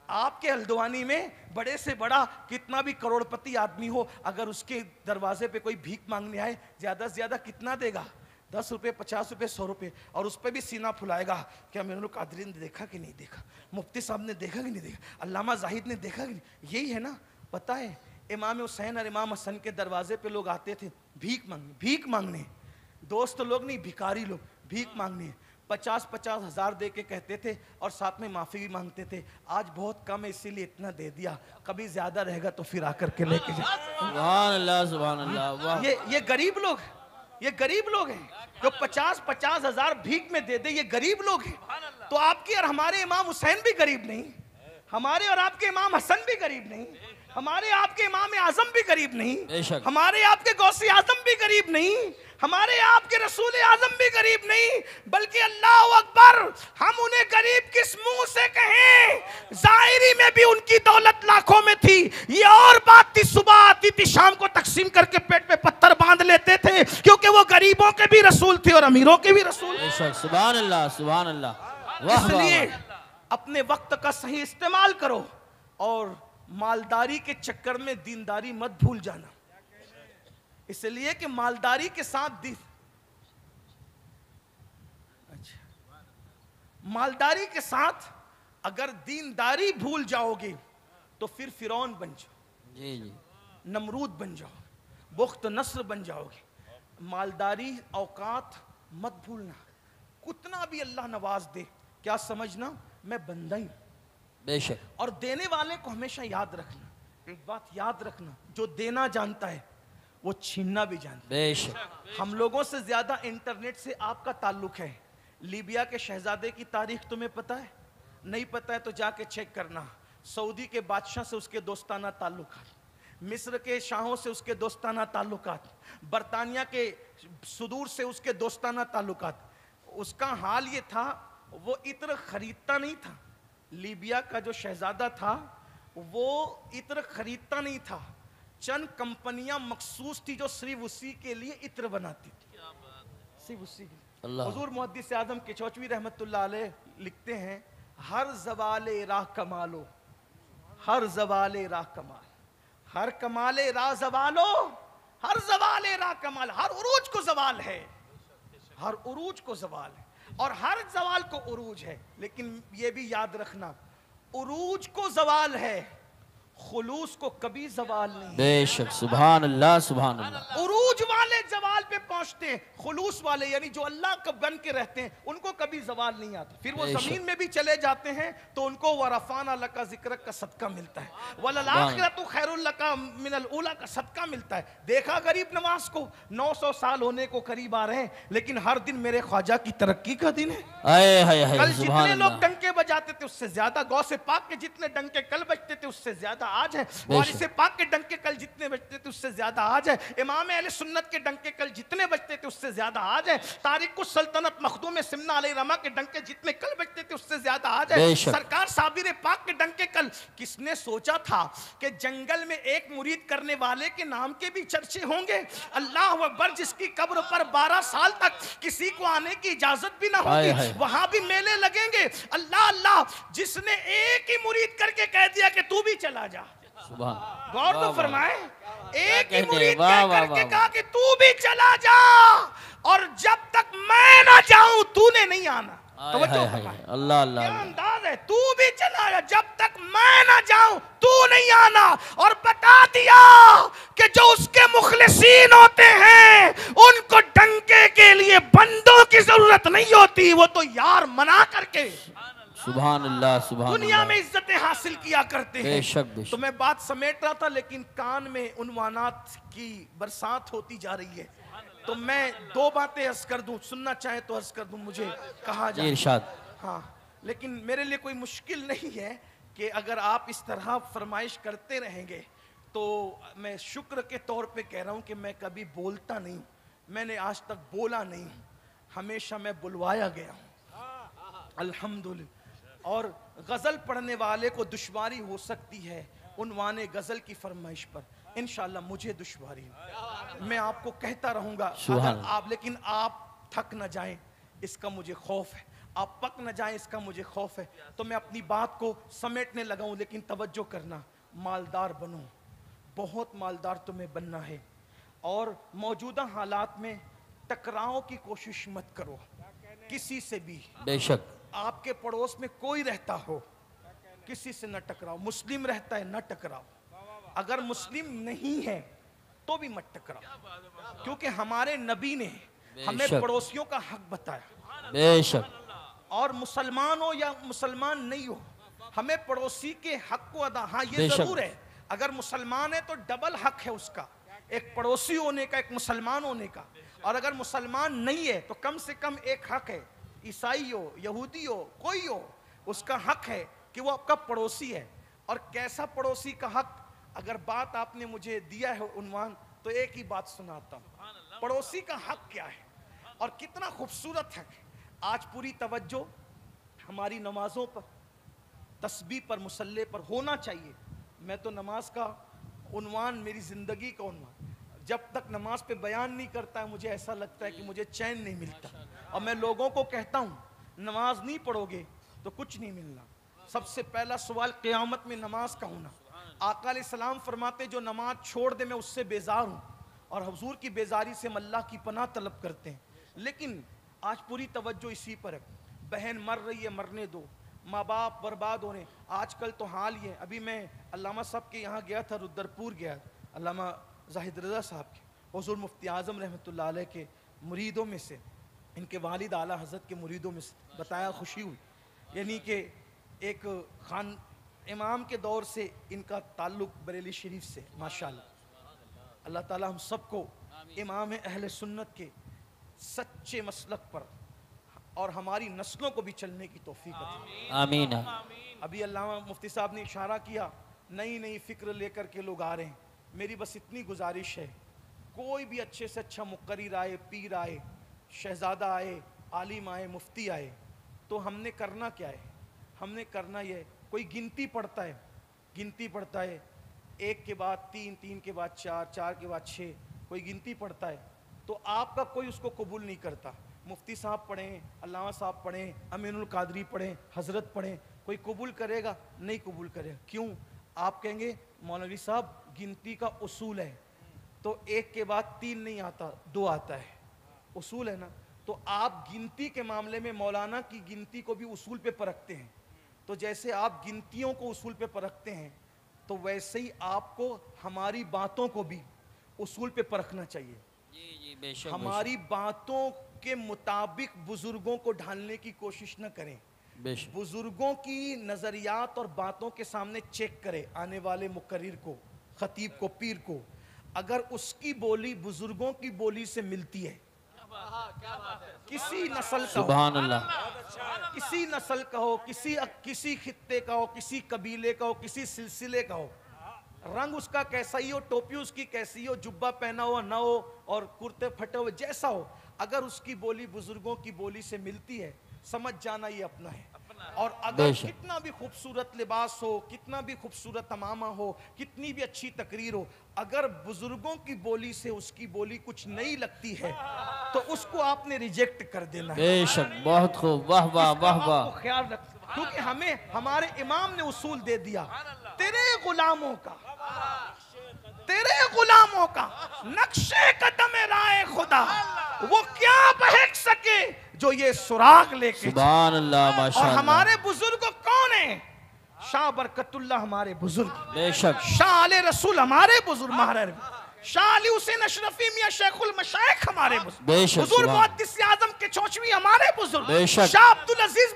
A: आपके हल्द्वानी में बड़े से बड़ा कितना भी करोड़पति आदमी हो अगर उसके दरवाजे पे कोई भीख मांगने आए ज़्यादा से ज़्यादा कितना देगा? दस रुपये पचास रुपये सौ रुपये और उस पर भी सीना फुलाएगा। क्या मैंने लोग कादरी ने देखा कि नहीं देखा? मुफ्ती साहब ने देखा कि नहीं देखा? अल्लामा जाहिद ने देखा कि नहीं? यही है ना? पता है इमाम हुसैन और इमाम हसन के दरवाजे पे लोग आते थे भीख मांगने भीख मांगने। दोस्त लोग नहीं भिकारी लोग भीख मांगने। पचास पचास हज़ार दे के कहते थे और साथ में माफ़ी भी मांगते थे। आज बहुत कम है इसीलिए इतना दे दिया। कभी ज़्यादा रहेगा तो फिर आकर के लेके जा
C: सुबहान अल्लाह सुबहान अल्लाह वाह।
A: ये ये गरीब लोग ये गरीब लोग हैं। जो पचास पचास हज़ार भीख में दे दे, ये गरीब लोग हैं। तो आपके और हमारे इमाम हुसैन भी गरीब नहीं। हमारे और आपके इमाम हसन भी गरीब नहीं। हमारे आपके इमाम आज़म भी गरीब नहीं। हमारे आपके गौसी आज़म भी गरीब नहीं। हमारे आपके रसूल आज़म भी गरीब नहीं। बल्कि अल्लाह अकबर हम उन्हें गरीब किस मुँह से कहें? जाहिरी में भी उनकी दौलत लाखों में थी। ये और बात थी सुबह आती थी शाम को तकसीम करके पेट में पत्थर बाँध लेते थे क्योंकि वो गरीबों के भी रसूल थे और अमीरों के भी रसूल
C: सुबह अल्लाह सुबहान अल्लाह
A: इसलिए अपने वक्त का सही इस्तेमाल करो और मालदारी के चक्कर में दीनदारी मत भूल जाना। इसलिए कि मालदारी के साथ दी। अच्छा। मालदारी के साथ अगर दीनदारी भूल जाओगे तो फिर फिरौन बन जाओ।
C: जी जी।
A: नमरूद बन जाओगे बुख्त नस्र बन जाओगे। मालदारी औकात मत भूलना। कितना भी अल्लाह नवाज़ दे क्या समझना? मैं बंदा ही हूँ।
C: बेशक।
A: और देने वाले को हमेशा याद रखना एक बात याद रखना जो देना जानता है वो छीनना भी जानता है। बेशक। हम लोगों से ज़्यादा इंटरनेट से आपका ताल्लुक है। लीबिया के शहजादे की तारीख तुम्हें पता है? नहीं पता है तो जाके चेक करना। सऊदी के बादशाह से उसके दोस्ताना ताल्लुक मिस्र के शाहों से उसके दोस्ताना ताल्लुक बरतानिया के सुदूर से उसके दोस्ताना ताल्लुक उसका हाल ये था वो इत्र खरीदता नहीं था। लीबिया का जो शहजादा था वो इत्र खरीदता नहीं था। चंद कंपनियाँ मखसूस थी जो सिर्फ़ उसी के लिए इत्र बनाती थी। सिर्फ़ उसी के लिए। हुजूर आज़म के चौचवी रहमतुल्लाह लिखते हैं हर जवाल राह कमालो हर जवाल राह कमाल हर कमाले राह जवालो हर जवाल राह कमाल हर उरूज को जवाल है हर उरूज को जवाल है। और हर जवाल को उरूज है। लेकिन ये भी याद रखना, उरूज को जवाल है। खुलूस को कभी जवाल नहीं।
C: बेशक सुबहान अल्लाह सुबहान अल्लाह
A: उरूज वाले जवाल पे पहुँचते हैं। खुलूस वाले यानी जो अल्लाह का बन के रहते हैं उनको कभी जवाल नहीं आता। फिर वो ज़मीन में भी चले जाते हैं तो उनको वरफान अल्लाह का ज़िक्र का सदका मिलता है। वलाखिरतु खैरुल्लाह का मिनल उला का सदका मिलता है। देखा गरीब नवाज़ को 900 साल होने को करीब आ रहे हैं लेकिन हर दिन मेरे ख्वाजा की तरक्की का दिन है। कल जितने लोग डंके बजाते थे उससे ज़्यादा गौ से पाक के जितने डंके कल बजते थे उससे ज़्यादा आज है। वारिस से पाक के डंके कल जितने बजते थे उससे ज़्यादा आज है। इमाम अहले सुन्नत के डंके कल जितने बजते थे उससे ज़्यादा आ जाए तारीख को सल्तनत मखदूम सिमना अली रमा के डंके जितने कल बजते थे उससे ज़्यादा आ जाए
C: बेशक।
A: सरकार साबिर पाक के डंके कल किसने सोचा था कि जंगल में एक मुरीद करने वाले के नाम के भी चर्चे होंगे? अल्लाह अकबर जिसकी कब्र पर 12 साल तक किसी को आने की इजाज़त भी ना होगी वहाँ भी मेले लगेंगे। अल्लाह अल्लाह जिसने एक ही मुरीद करके कह दिया कि तू भी चला जा। गौर तो फरमाए एक ही? मुरीद
C: वाह,
A: कह
C: वाह,
A: करके
C: वाह,
A: कहा कि तू भी चला जा और जब तक मैं ना जाऊँ तूने नहीं आना। फरमाए।
C: अल्लाह अल्लाह।
A: अंदाज है? तू भी चला जा जब तक मैं ना जाऊँ तू नहीं आना। और बता दिया कि जो उसके मुखलिसीन होते हैं उनको डंके के लिए बंदों की ज़रूरत नहीं होती वो तो यार मना करके।
C: सुभान अल्लाह सुभान
A: दुनिया में इज्जतें हासिल किया करते हैं।
C: बेशक, बेशक।
A: तो मैं बात समेट रहा था लेकिन कान में उनवानात की बरसात होती जा रही है। तो मैं दो बातें अर्ज़ कर दूँ सुनना चाहे तो अर्ज़ कर दूँ मुझे कहा जाए।
C: इरशाद।
A: हाँ लेकिन मेरे लिए कोई मुश्किल नहीं है कि अगर आप इस तरह फरमाइश करते रहेंगे तो मैं शुक्र के तौर पे कह रहा हूँ कि मैं कभी बोलता नहीं मैंने आज तक बोला नहीं हमेशा मैं बुलवाया गया हूँ। अल्हम्दुलिल्लाह। और गज़ल पढ़ने वाले को दुश्वारी हो सकती है उनवाने गज़ल की फरमाइश पर। इनशाला मुझे दुश्वारी है। मैं आपको कहता रहूँगा अगर आप लेकिन आप थक न जाएँ इसका मुझे खौफ है। आप पक न जाएँ इसका मुझे खौफ है। तो मैं अपनी बात को समेटने लगा हूँ लेकिन तवज्जो करना मालदार बनो। बहुत मालदार तुम्हें बनना है। और मौजूदा हालात में टकराव की कोशिश मत करो किसी से भी।
C: बेशक।
A: आपके पड़ोस में कोई रहता हो किसी से न टकराओ। मुस्लिम रहता है न टकराओ। अगर मुस्लिम नहीं है तो भी मत टकराओ। क्योंकि हमारे नबी ने हमें पड़ोसियों का हक बताया।
C: बेशक।
A: और मुसलमान हो या मुसलमान नहीं हो हमें पड़ोसी के हक को अदा हाँ ये ज़रूर है। अगर मुसलमान है तो डबल हक है उसका। एक पड़ोसी होने का एक मुसलमान होने का। और अगर मुसलमान नहीं है तो कम से कम एक हक है। ईसाई हो यहूदी हो कोई हो उसका हक है कि वो आपका पड़ोसी है। और कैसा पड़ोसी का हक? अगर बात आपने मुझे दिया है उन्वान तो एक ही बात सुनाता हूँ। पड़ोसी का हक क्या है? और कितना खूबसूरत हक है। आज पूरी तवज्जो हमारी नमाजों पर तस्बी पर मुसल्ले पर होना चाहिए। मैं तो नमाज़ का उनवान मेरी ज़िंदगी का उन्वान। जब तक नमाज़ पे बयान नहीं करता है मुझे ऐसा लगता है कि मुझे चैन नहीं मिलता। और मैं लोगों को कहता हूँ, नमाज़ नहीं पढ़ोगे तो कुछ नहीं मिलना। सबसे पहला सवाल क़यामत में नमाज़ का होना। आका सलाम फरमाते, जो नमाज़ छोड़ दे, मैं उससे बेजार हूँ। और हजूर की बेजारी से मल्ला की पनाह तलब करते हैं। लेकिन आज पूरी तवज्जो इसी पर है। बहन मर रही है, मरने दो। माँ बाप बर्बाद हो होने आजकल तो हाल ही है। अभी मैं अल्लामा साहब के यहाँ गया था, रुद्रपुर गया अल्लामा जाहिद रजा साहब के, हजूर मुफ्ती आज़म रहमत के मुरीदों में से। इनके वालिद आला हज़रत के मुरीदों में बताया खुशी हुई। यानी कि एक खान इमाम के दौर से इनका ताल्लुक बरेली शरीफ से माशाल्लाह। अल्लाह ताला हम सबको इमाम अहल सुन्नत के सच्चे मसलक पर और हमारी नस्लों को भी चलने की तोफ़ी
C: आमीन।
A: अभी अल्लामा मुफ्ती साहब ने इशारा किया नई नई फ़िक्र लेकर के लोग आ रहे हैं। मेरी बस इतनी गुजारिश है कोई भी अच्छे से अच्छा मुकर आए पीर आए शहज़ादा आए, आलिम आए, मुफ्ती आए तो हमने करना क्या है? हमने करना यह कोई गिनती पढ़ता है? गिनती पड़ता है, एक के बाद तीन तीन के बाद चार चार के बाद छः कोई गिनती पढ़ता है? तो आपका कोई उसको कबूल नहीं करता। मुफ्ती साहब पढ़ें, अल्लामा साहब पढ़ें, अमीनुल कादरी पढ़ें, हज़रत पढ़ें, कोई कबूल करेगा? नहीं कबूल करेगा। क्यों? आप कहेंगे, मौलवी साहब, गिनती का उसूल है। तो एक के बाद तीन नहीं आता, दो आता है। उसूल है ना तो आप गिनती के मामले में मौलाना की गिनती को भी उसूल पे परखते हैं। तो जैसे आप गिनतियों को उसूल पे परखते हैं तो वैसे ही आपको हमारी बातों को भी उसूल पे परखना चाहिए।
C: जी जी बेशक
A: हमारी बातों के मुताबिक बुज़ुर्गों को ढालने की कोशिश न करें। बुज़ुर्गों की नज़रियात और बातों के सामने चेक करें आने वाले मुकर्र को खतीब को पीर को। अगर उसकी बोली बुज़ुर्गों की बोली से मिलती है किसी नस्ल
C: अल्लाह
A: किसी नस्ल का हो किसी किसी खत्ते का हो किसी कबीले का हो किसी सिलसिले का हो। रंग उसका कैसा ही हो टोपी उसकी कैसी हो जुब्बा पहना हुआ ना हो और कुर्ते फटे हुए जैसा हो अगर उसकी बोली बुज़ुर्गों की बोली से मिलती है समझ जाना ये अपना है। और अगर कितना भी खूबसूरत लिबास हो कितना भी खूबसूरत तमामा हो कितनी भी अच्छी तकरीर हो अगर बुज़ुर्गों की बोली से उसकी बोली कुछ नहीं लगती है तो उसको आपने रिजेक्ट कर देना है।
C: बेशक बहुत खूब। वाह वाह वाह वाह।
A: ख्याल रख क्योंकि हमें हमारे इमाम ने उसूल दे दिया तेरे गुलामों का तेरे गुलामों का नक्शे कदम राय खुदा। वो क्या बहक सके? जो ये सुराग लेके और हमारे बुज़ुर्ग कौन है? शाह बरकतुल्ला हमारे बुज़ुर्ग।
C: बेशक।
A: शाह आले रसूल हमारे बुज़ुर्ग महाराज। शाह अली हुसैन अशरफी मियाँ शेखुल मशाइख हमारे बुज़ुर्ग। आज़म के चौचवी हमारे बुज़ुर्ग। शाह अब्दुल अज़ीज़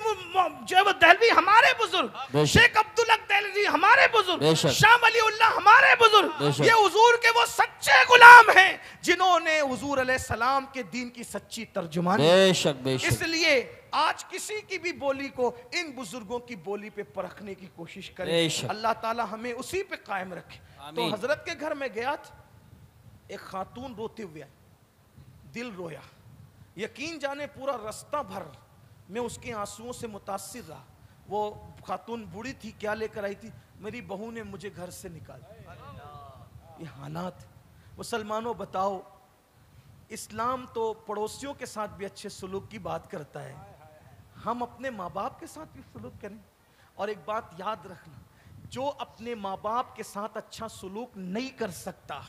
A: जो दहलवी हमारे बुज़ुर्ग। शेख अब्दुल दहलवी हमारे बुज़ुर्ग। शाह वलीउल्लाह हमारे बुज़ुर्ग। ये हुजूर के वो सच्चे गुलाम हैं जिन्होंने हुजूर सलाम के दीन की सच्ची तर्जुमानी
C: बेशक बेशक।
A: इसलिए आज किसी की भी बोली को इन बुज़ुर्गों की बोली पे परखने की कोशिश करें। अल्लाह ताला हमें उसी पे कायम रखे। तो हज़रत के घर में गया था। एक खातून रोते हुए दिल रोया। यकीन जाने पूरा रास्ता भर मैं उसके आंसुओं से मुतासिर रहा। वो खातून बूढ़ी थी, क्या लेकर आई थी? मेरी बहू ने मुझे घर से निकाल। ये हालात। मुसलमानों, बताओ, इस्लाम तो पड़ोसियों के साथ भी अच्छे सलूक की बात करता है। हम अपने माँ बाप के साथ भी सलूक करें। और एक बात याद रखना, जो अपने माँ बाप के साथ अच्छा सलूक नहीं कर सकता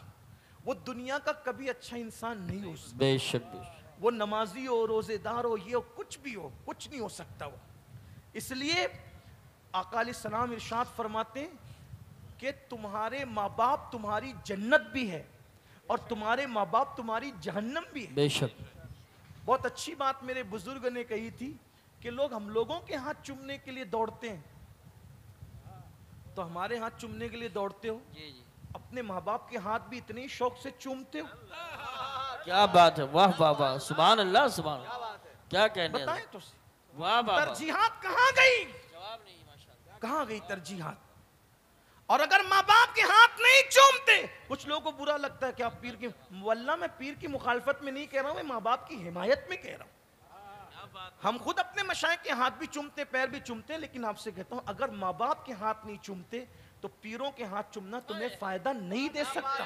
A: वो दुनिया का कभी अच्छा इंसान नहीं हो सकता।
C: बेशक
A: वो नमाजी हो रोजेदार हो ये हो कुछ भी हो कुछ नहीं हो सकता वो। इसलिए अकाली सलाम इरशाद फरमाते हैं कि तुम्हारे माँ बाप तुम्हारी जन्नत भी है और तुम्हारे माँ बाप तुम्हारी जहन्नम भी है।
C: बेशक।
A: बहुत अच्छी बात मेरे बुज़ुर्ग ने कही थी कि लोग हम लोगों के हाथ चूमने के लिए दौड़ते हैं। तो हमारे हाथ चूमने के लिए दौड़ते हो?
C: जी जी।
A: अपने माँ बाप के हाथ भी इतने शौक से चूमते हो।
C: क्या बात है वाह वाह वाह सुभान अल्लाह सुभान क्या कहने हैं?
A: बताएँ तो
C: वाह वाह
A: तरजीहात कहाँ गई?
C: जवाब नहीं
A: कहाँ गई तरजीहात? और अगर माँ बाप के हाथ नहीं चूमते कुछ लोगों को बुरा लगता है कि आप पीर की वल्ला मैं पीर की मुखालफत में नहीं कह रहा हूँ मैं माँ बाप की हिमायत में कह रहा हूँ। हम खुद अपने मशाइ के हाथ भी चूमते पैर भी चूमते लेकिन आपसे कहता हूँ अगर माँ बाप के हाथ नहीं चूमते तो पीरों के हाथ चुमना तुम्हें फ़ायदा नहीं दे सकता।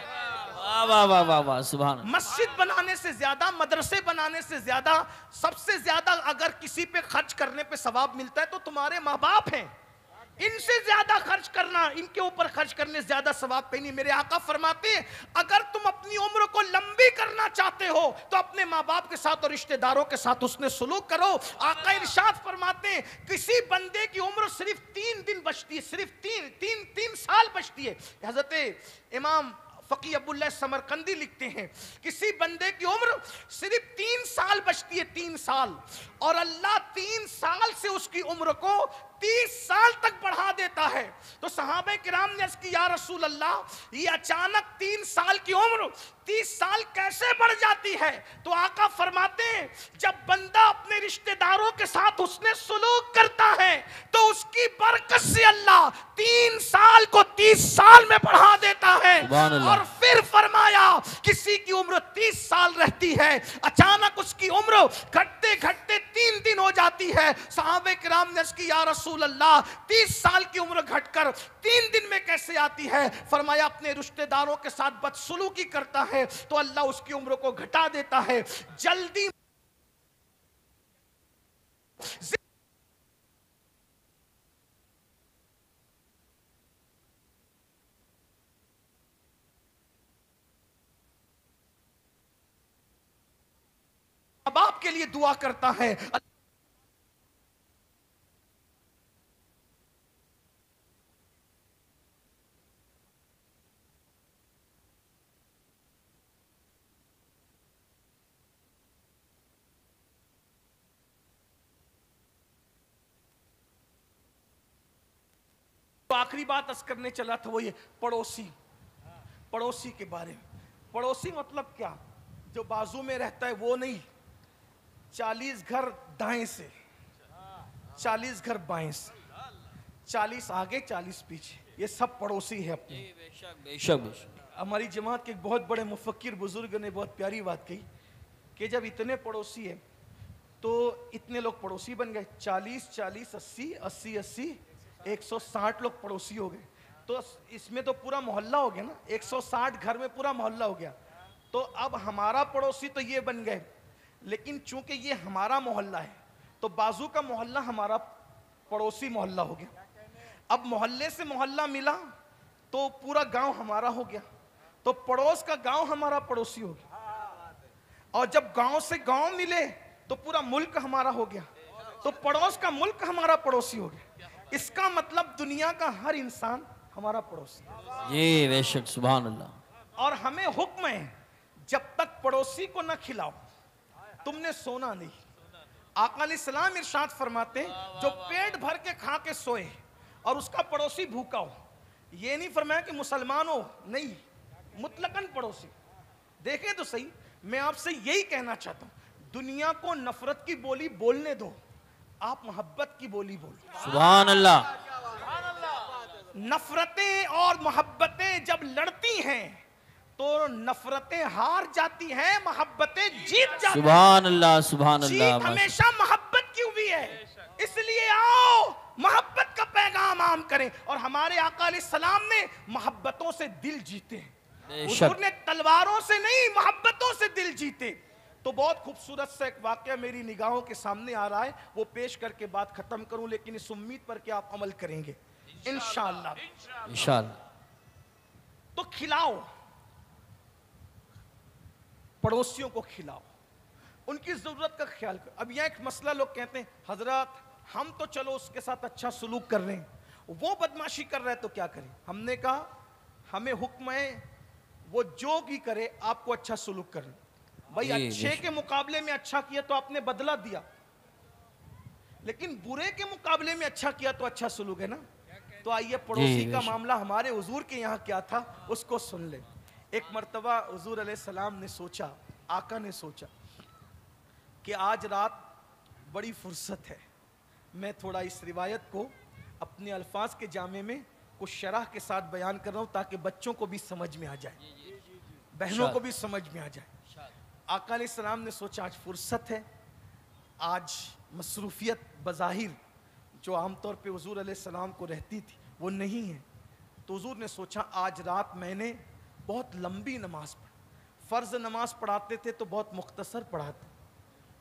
C: वाह वाह वाह वाह वाह सुभान
A: मस्जिद बनाने से ज़्यादा मदरसे बनाने से ज़्यादा सबसे ज़्यादा अगर किसी पे खर्च करने पे सवाब मिलता है तो तुम्हारे माँ बाप हैं। इनसे ज़्यादा खर्च करना, इनके ऊपर खर्च करने से ज़्यादा सवाब कहीं नहीं। मेरे आका फरमाते हैं, अगर तुम अपनी उम्र को लंबी करना चाहते हो तो अपने माँ बाप के साथ और रिश्तेदारों के साथ उसने सुलूक करो। आका इरशाद फरमाते हैं, किसी बंदे की उम्र सिर्फ़ तीन दिन बचती है, सिर्फ़ तीन तीन तीन साल बचती है। हज़रत इमाम फकी अबुल्ला समरकंदी लिखते हैं, किसी बंदे की उम्र सिर्फ़ तीन साल बचती है, तीन साल। और अल्लाह तीन साल से उसकी उम्र को तीस साल तक बढ़ा देता है। तो सहाबे किराम ने अर्ज़ की या रसूल अल्लाह ये अचानक तीन साल की उम्र तीस साल कैसे बढ़ जाती है? तो आका फरमाते हैं जब बंदा अपने रिश्तेदारों के साथ उसने सुलूक करता है तो उसकी बरकत से अल्लाह तीन साल को तीस साल में बढ़ा देता है। और फिर फरमाया किसी की उम्र तीस साल रहती है अचानक उसकी उम्र घटते घटते तीन दिन हो जाती है। साहब कराम ने की या रसूल अल्लाह तीस साल की उम्र घटकर तीन दिन में कैसे आती है? फरमाया, अपने रिश्तेदारों के साथ बदसलूकी करता है तो अल्लाह उसकी उम्र को घटा देता है। जल्दी बाप के लिए दुआ करता है। तो आखिरी बात अस करने चला था वो ये पड़ोसी। पड़ोसी के बारे में। पड़ोसी मतलब क्या? जो बाजू में रहता है वो नहीं। चालीस घर दाएँ से चालीस घर बाएँ से चालीस आगे चालीस पीछे। ये सब पड़ोसी है अपने।
C: बेशक बेशक बेशक।
A: हमारी जमात के एक बहुत बड़े मुफक्र बुज़ुर्ग ने बहुत प्यारी बात कही कि जब इतने पड़ोसी है तो इतने लोग पड़ोसी बन गए। चालीस चालीस अस्सी अस्सी अस्सी एक सौ साठ लोग पड़ोसी हो गए। तो इसमें तो पूरा मोहल्ला हो गया ना? एक सौ साठ घर में पूरा मोहल्ला हो गया। तो अब हमारा पड़ोसी तो ये बन गए। लेकिन चूँकि ये हमारा मोहल्ला है तो बाजू का मोहल्ला हमारा पड़ोसी मोहल्ला हो गया। अब मोहल्ले से मोहल्ला मिला तो पूरा गाँव हमारा हो गया तो पड़ोस का गाँव हमारा पड़ोसी हो गया। और जब गाँव से गाँव मिले तो पूरा मुल्क हमारा हो गया तो पड़ोस का मुल्क हमारा पड़ोसी हो गया। इसका मतलब दुनिया का हर इंसान हमारा पड़ोसी
C: जी बेशक सुबह अल्लाह।
A: और हमें हुक्म है जब तक पड़ोसी को न खिलाओ। तुमने सोना नहीं। आका सलाम इरशाद फरमाते हैं जो पेट भर के खा के सोए और उसका पड़ोसी भूखा हो। ये नहीं फरमाया कि मुसलमान हो नहीं मुतलकन पड़ोसी। देखें तो सही मैं आपसे यही कहना चाहता हूँ दुनिया को नफरत की बोली बोलने दो आप मोहब्बत की बोली बोलो।
C: सुबह अल्लाह
A: नफरतें और मोहब्बतें जब लड़ती हैं तो नफरतें हार जाती हैं मोहब्बतें जीत जाती हैं।
C: सुबह अल्लाह सुबह अल्लाह
A: हमेशा मोहब्बत की हुई है? इसलिए आओ मोहब्बत का पैगाम आम करें। और हमारे आका सलाम ने मोहब्बतों से दिल जीते हुजूर ने तलवारों से नहीं मोहब्बतों से दिल जीते। तो बहुत खूबसूरत सा एक वाक्य मेरी निगाहों के सामने आ रहा है। वो पेश करके बात खत्म करूँ लेकिन इस उम्मीद पर कि आप अमल करेंगे।
C: इंशाल्लाह।
A: तो खिलाओ। पड़ोसियों को खिलाओ। उनकी ज़रूरत का ख्याल करो। अब यह एक मसला लोग कहते हैं हज़रत हम तो चलो उसके साथ अच्छा सलूक कर रहे हैं। वो बदमाशी कर रहा है तो क्या करें? हमने कहा हमें हुक्म है वो जो भी करे आपको अच्छा सलूक करें भाई अच्छे के मुकाबले में अच्छा किया तो आपने बदला दिया। लेकिन बुरे के मुकाबले में अच्छा किया तो अच्छा सलूक है ना? तो आइए पड़ोसी का मामला हमारे हुजूर के यहाँ क्या था उसको सुन ले। एक मरतबा हुजूर सलाम ने सोचा आका ने सोचा कि आज रात बड़ी फुर्सत है। मैं थोड़ा इस रिवायत को अपने अल्फाज के जामे में कुछ शराह के साथ बयान कर रहा हूँ ताकि बच्चों को भी समझ में आ जाए बहनों को भी समझ में आ जाए। आका सलाम ने सोचा आज फुर्सत है। आज मसरूफियत बज़ाहिर जो आमतौर पे हुजूर सलाम को रहती थी वो नहीं है। तो हुजूर ने सोचा आज रात मैंने बहुत लंबी नमाज़ पढ़। फ़र्ज़ नमाज़ पढ़ाते थे तो बहुत मुख्तसर पढ़ाते।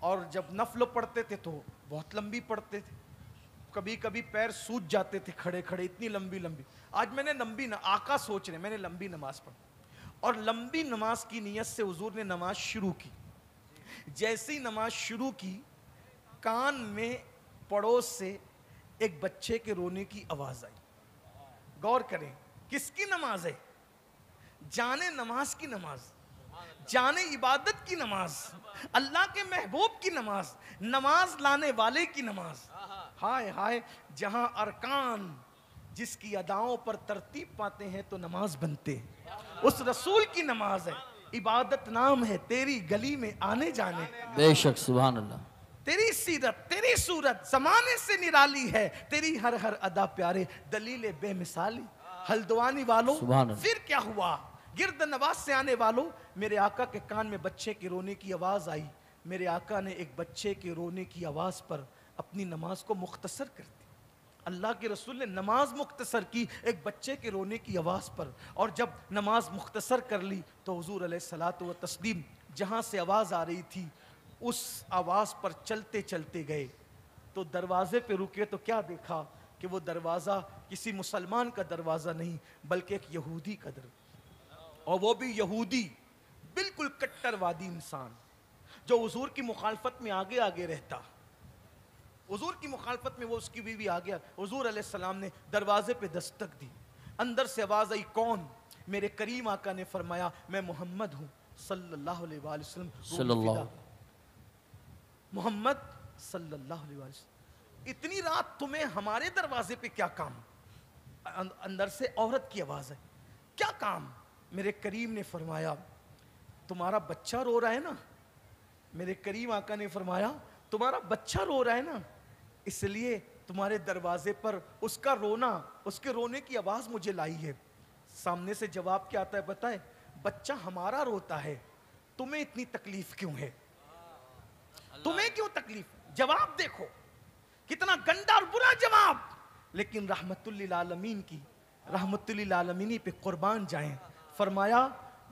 A: और जब नफल पढ़ते थे तो बहुत लंबी पढ़ते थे। कभी कभी पैर सूज जाते थे खड़े खड़े इतनी लंबी लंबी आज मैंने लंबी न, आका सोच रहे मैंने लंबी नमाज़ पढ़ी। और लंबी नमाज़ की नीयत से हुजूर ने नमाज़ शुरू की। जैसे नमाज़ शुरू की, कान में पड़ोस से एक बच्चे के रोने की आवाज़ आई। गौर करें, किसकी नमाज़ है? जाने नमाज़ की नमाज़ जाने इबादत की नमाज़ अल्लाह के महबूब की नमाज़ नमाज़ लाने वाले की नमाज़। हाय हाय जहाँ अरकान जिसकी अदाओं पर तरतीब पाते हैं तो नमाज़ बनते हैं। उस रसूल की नमाज़ है इबादत नाम है तेरी गली में आने जाने।
C: बेशक सुबह अल्लाह
A: तेरी सीरत तेरी सूरत जमाने से निराली है तेरी हर हर अदा प्यारे दलील बेमिसाली हल्द्वानी वालों फिर क्या हुआ? गिरद नवाज़ से आने वालों, मेरे आका के कान में बच्चे के रोने की आवाज़ आई। मेरे आका ने एक बच्चे के रोने की आवाज़ पर अपनी नमाज़ को मुख्तसर कर दी। अल्लाह के रसूल ने नमाज़ मुख्तसर की एक बच्चे के रोने की आवाज़ पर। और जब नमाज़ मुख्तसर कर ली तो हुजूर अलैहिस्सलातु व तस्लीम जहाँ से आवाज़ आ रही थी, उस आवाज़ पर चलते चलते गए। तो दरवाजे पे रुके तो क्या देखा कि वो दरवाज़ा किसी मुसलमान का दरवाज़ा नहीं, बल्कि एक यहूदी का दरवाज़ा और वो भी यहूदी बिल्कुल कट्टरवादी इंसान जो हजूर की मुखालफत में आगे आगे रहता। हजूर की मुखालफत में वो उसकी बीवी आ गया। हुजूर अलैहिस्सलाम ने दरवाजे पे दस्तक दी। अंदर से आवाज़ आई कौन? मेरे करीम आका ने फरमाया मैं मोहम्मद हूँ। सल्लल्लाहु अलैहि वसल्लम
C: सल्लल्लाहु।
A: मोहम्मद सल्लल्लाहु अलैहि वसल्लम इतनी रात तुम्हें हमारे दरवाजे पे क्या काम? अं- अंदर से औरत की आवाज़ है क्या काम? मेरे करीम ने फरमाया, तुम्हारा बच्चा रो रहा है ना? मेरे करीम आका ने फरमाया, तुम्हारा बच्चा रो रहा है ना? इसलिए तुम्हारे दरवाजे पर उसका रोना, उसके रोने की आवाज़ मुझे लाई है। सामने से जवाब क्या आता है बताए बच्चा हमारा रोता है। तुम्हें इतनी तकलीफ़ क्यों है? तुम्हें क्यों तकलीफ़? जवाब देखो। कितना गंदा और बुरा जवाब! लेकिन रहमतुल्लिल आलमीन की, रहमतुल्लिल आलमीनी पे कुर्बान जाएँ। फरमाया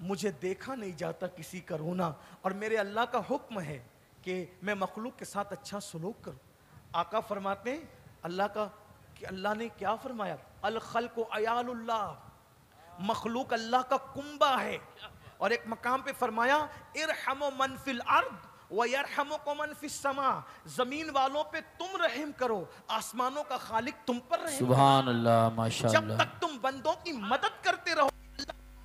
A: मुझे देखा नहीं जाता किसी का रोना और मेरे अल्लाह का हुक्म है कि मैं मखलूक के साथ अच्छा सलूक करूँ। आका फरमाते हैं अल्लाह का कि अल्लाह ने क्या फरमाया? अल खल को अयालुल्लाह मखलूक अल्लाह का कुंबा है। और एक मकाम पे फरमाया इरहमो मनफिल अर्द व यरहमो को मनफिस समा ज़मीन वालों पे तुम रहम करो आसमानों का खालिक तुम पर रहम
C: सुभान अल्लाह
A: जब तक तुम बंदों की मदद करते रहो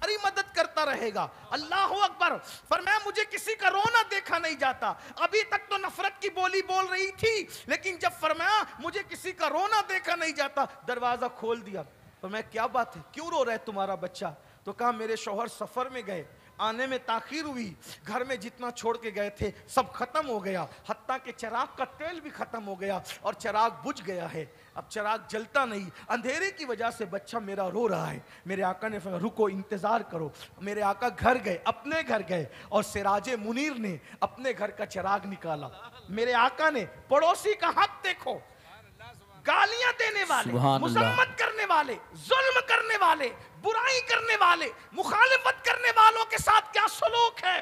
A: तुम्हारी मदद करता रहेगा। अल्लाह अकबर, फरमाया, मुझे किसी का रोना देखा नहीं जाता। अभी तक तो नफरत की बोली बोल रही थी, लेकिन जब फरमाया, मुझे किसी का रोना देखा नहीं जाता, दरवाज़ा खोल दिया। तो मैं, क्या बात है? क्यों रो रहा है तुम्हारा बच्चा? तो कहा, मेरे शोहर सफ़र में गए। आने में ताखिर हुई। घर में जितना छोड़ के गए थे, सब खत्म हो गया। हत्ता के चराग का तेल भी खत्म हो गया और चराग बुझ गया है। अब चराग जलता नहीं। अंधेरे की वजह से बच्चा मेरा रो रहा है। मेरे आका ने रुको, इंतज़ार करो। मेरे आका घर गए, अपने घर गए और सिराजे मुनीर ने अपने घर का चराग निकाला। मेरे आका ने पड़ोसी का हक देखो। गालियाँ देने वाले मुसम्मत करने वाले जुल्म करने वाले बुराई करने वाले मुखालिफत करने वालों के साथ क्या सलूक है?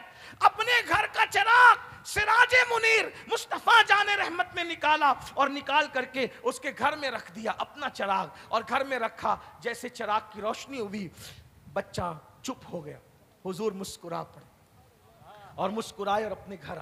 A: अपने घर का चराग सिराजे मुनीर मुस्तफ़ा जाने रहमत में निकाला और निकाल करके उसके घर में रख दिया अपना चराग और घर में रखा जैसे चराग की रोशनी हुई बच्चा चुप हो गया हुजूर मुस्कुरा पड़े और मुस्कुराए और अपने घर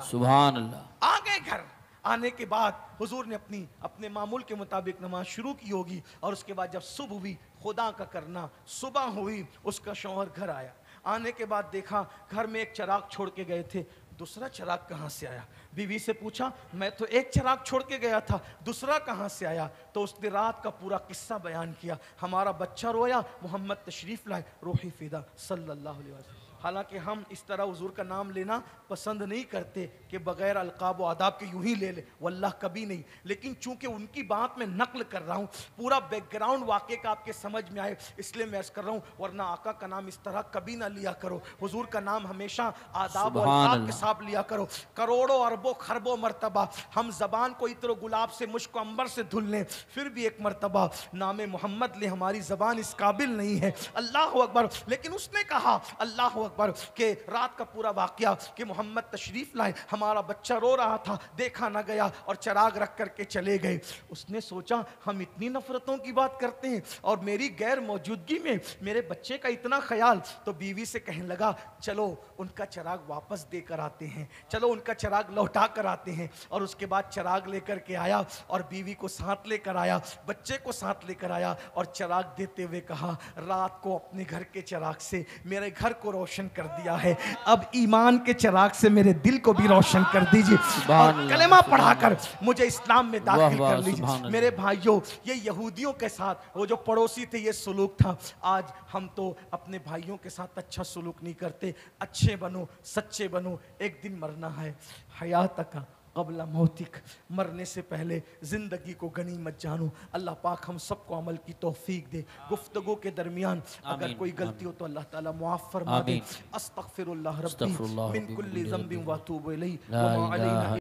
A: आ गए। घर। आने के बाद हुजूर ने अपनी, अपने मामूल के मुताबिक नमाज़ शुरू की होगी और उसके बाद जब सुबह हुई, खुदा का करना, सुबह हुई, उसका शौहर घर आया। आने के बाद देखा, घर में एक चराग छोड़ के गए थे। दूसरा चराग कहाँ से आया? बीवी से पूछा, मैं तो एक चराग छोड़ के गया था, दूसरा कहाँ से आया? तो उसने रात का पूरा किस्सा बयान किया। हमारा बच्चा रोया, मोहम्मद तशरीफ़ लाए, रोही फिदा, सल्लल्लाहु अलैहि वसल्लम। हालाँकि हम इस तरह हुजूर का नाम लेना पसंद नहीं करते कि बगैर अलकाब व आदाब के यूँ ही ले ले वल्लाह कभी नहीं। लेकिन चूँकि उनकी बात मैं नकल कर रहा हूँ पूरा बैकग्राउंड वाक़े का आपके समझ में आए इसलिए मैं अर्ज़ कर रहा हूँ वरना आका का नाम इस तरह कभी ना लिया करो। हुजूर का नाम हमेशा आदाब अलकाब के साथ लिया करो। करोड़ों अरबों खरबों मरतबा हम जबान को इतर गुलाब से मुश्क अंबर से धुल लें फिर भी एक मरतबा नाम मोहम्मद ले हमारी जबान इस काबिल नहीं है। अल्लाह अकबर। लेकिन उसने कहा अल्लाह अकबर। के रात का पूरा वाक्य कि मोहम्मद तशरीफ़ लाए। हमारा बच्चा रो रहा था, देखा ना गया और चराग रख करके चले गए। उसने सोचा, हम इतनी नफरतों की बात करते हैं और मेरी गैर मौजूदगी में मेरे बच्चे का इतना ख्याल। तो बीवी से कहने लगा, चलो, उनका चराग वापस दे कर आते हैं। चलो, उनका चराग लौटा कर आते हैं। और उसके बाद चराग लेकर के आया और बीवी को साथ लेकर आया, बच्चे को साथ लेकर आया और चराग देते हुए कहा, रात को अपने घर के चराग से मेरे घर को रोशन कर दिया है। अब ईमान के चिराग से मेरे दिल को भी रोशन कर दीजिए और कलेमा पढ़ाकर मुझे इस्लाम में दाखिल कर लीजिए। मेरे भाइयों ये यहूदियों के साथ वो जो पड़ोसी थे ये सलूक था। आज हम तो अपने भाइयों के साथ अच्छा सलूक नहीं करते। अच्छे बनो सच्चे बनो एक दिन मरना है। हयात का कबला मौतिक मरने से पहले ज़िंदगी को गनी मत जानो। अल्लाह पाक हम सबको अमल की तोफ़ीक दे। गुफ्तगु के दरमियान अगर कोई गलती हो तो अल्लाह ताला मुआफ़ फरमा दे। अस्तगफिरुल्लाह रब्बी मिन कुल्ली ज़ंबिन व
C: इलाहा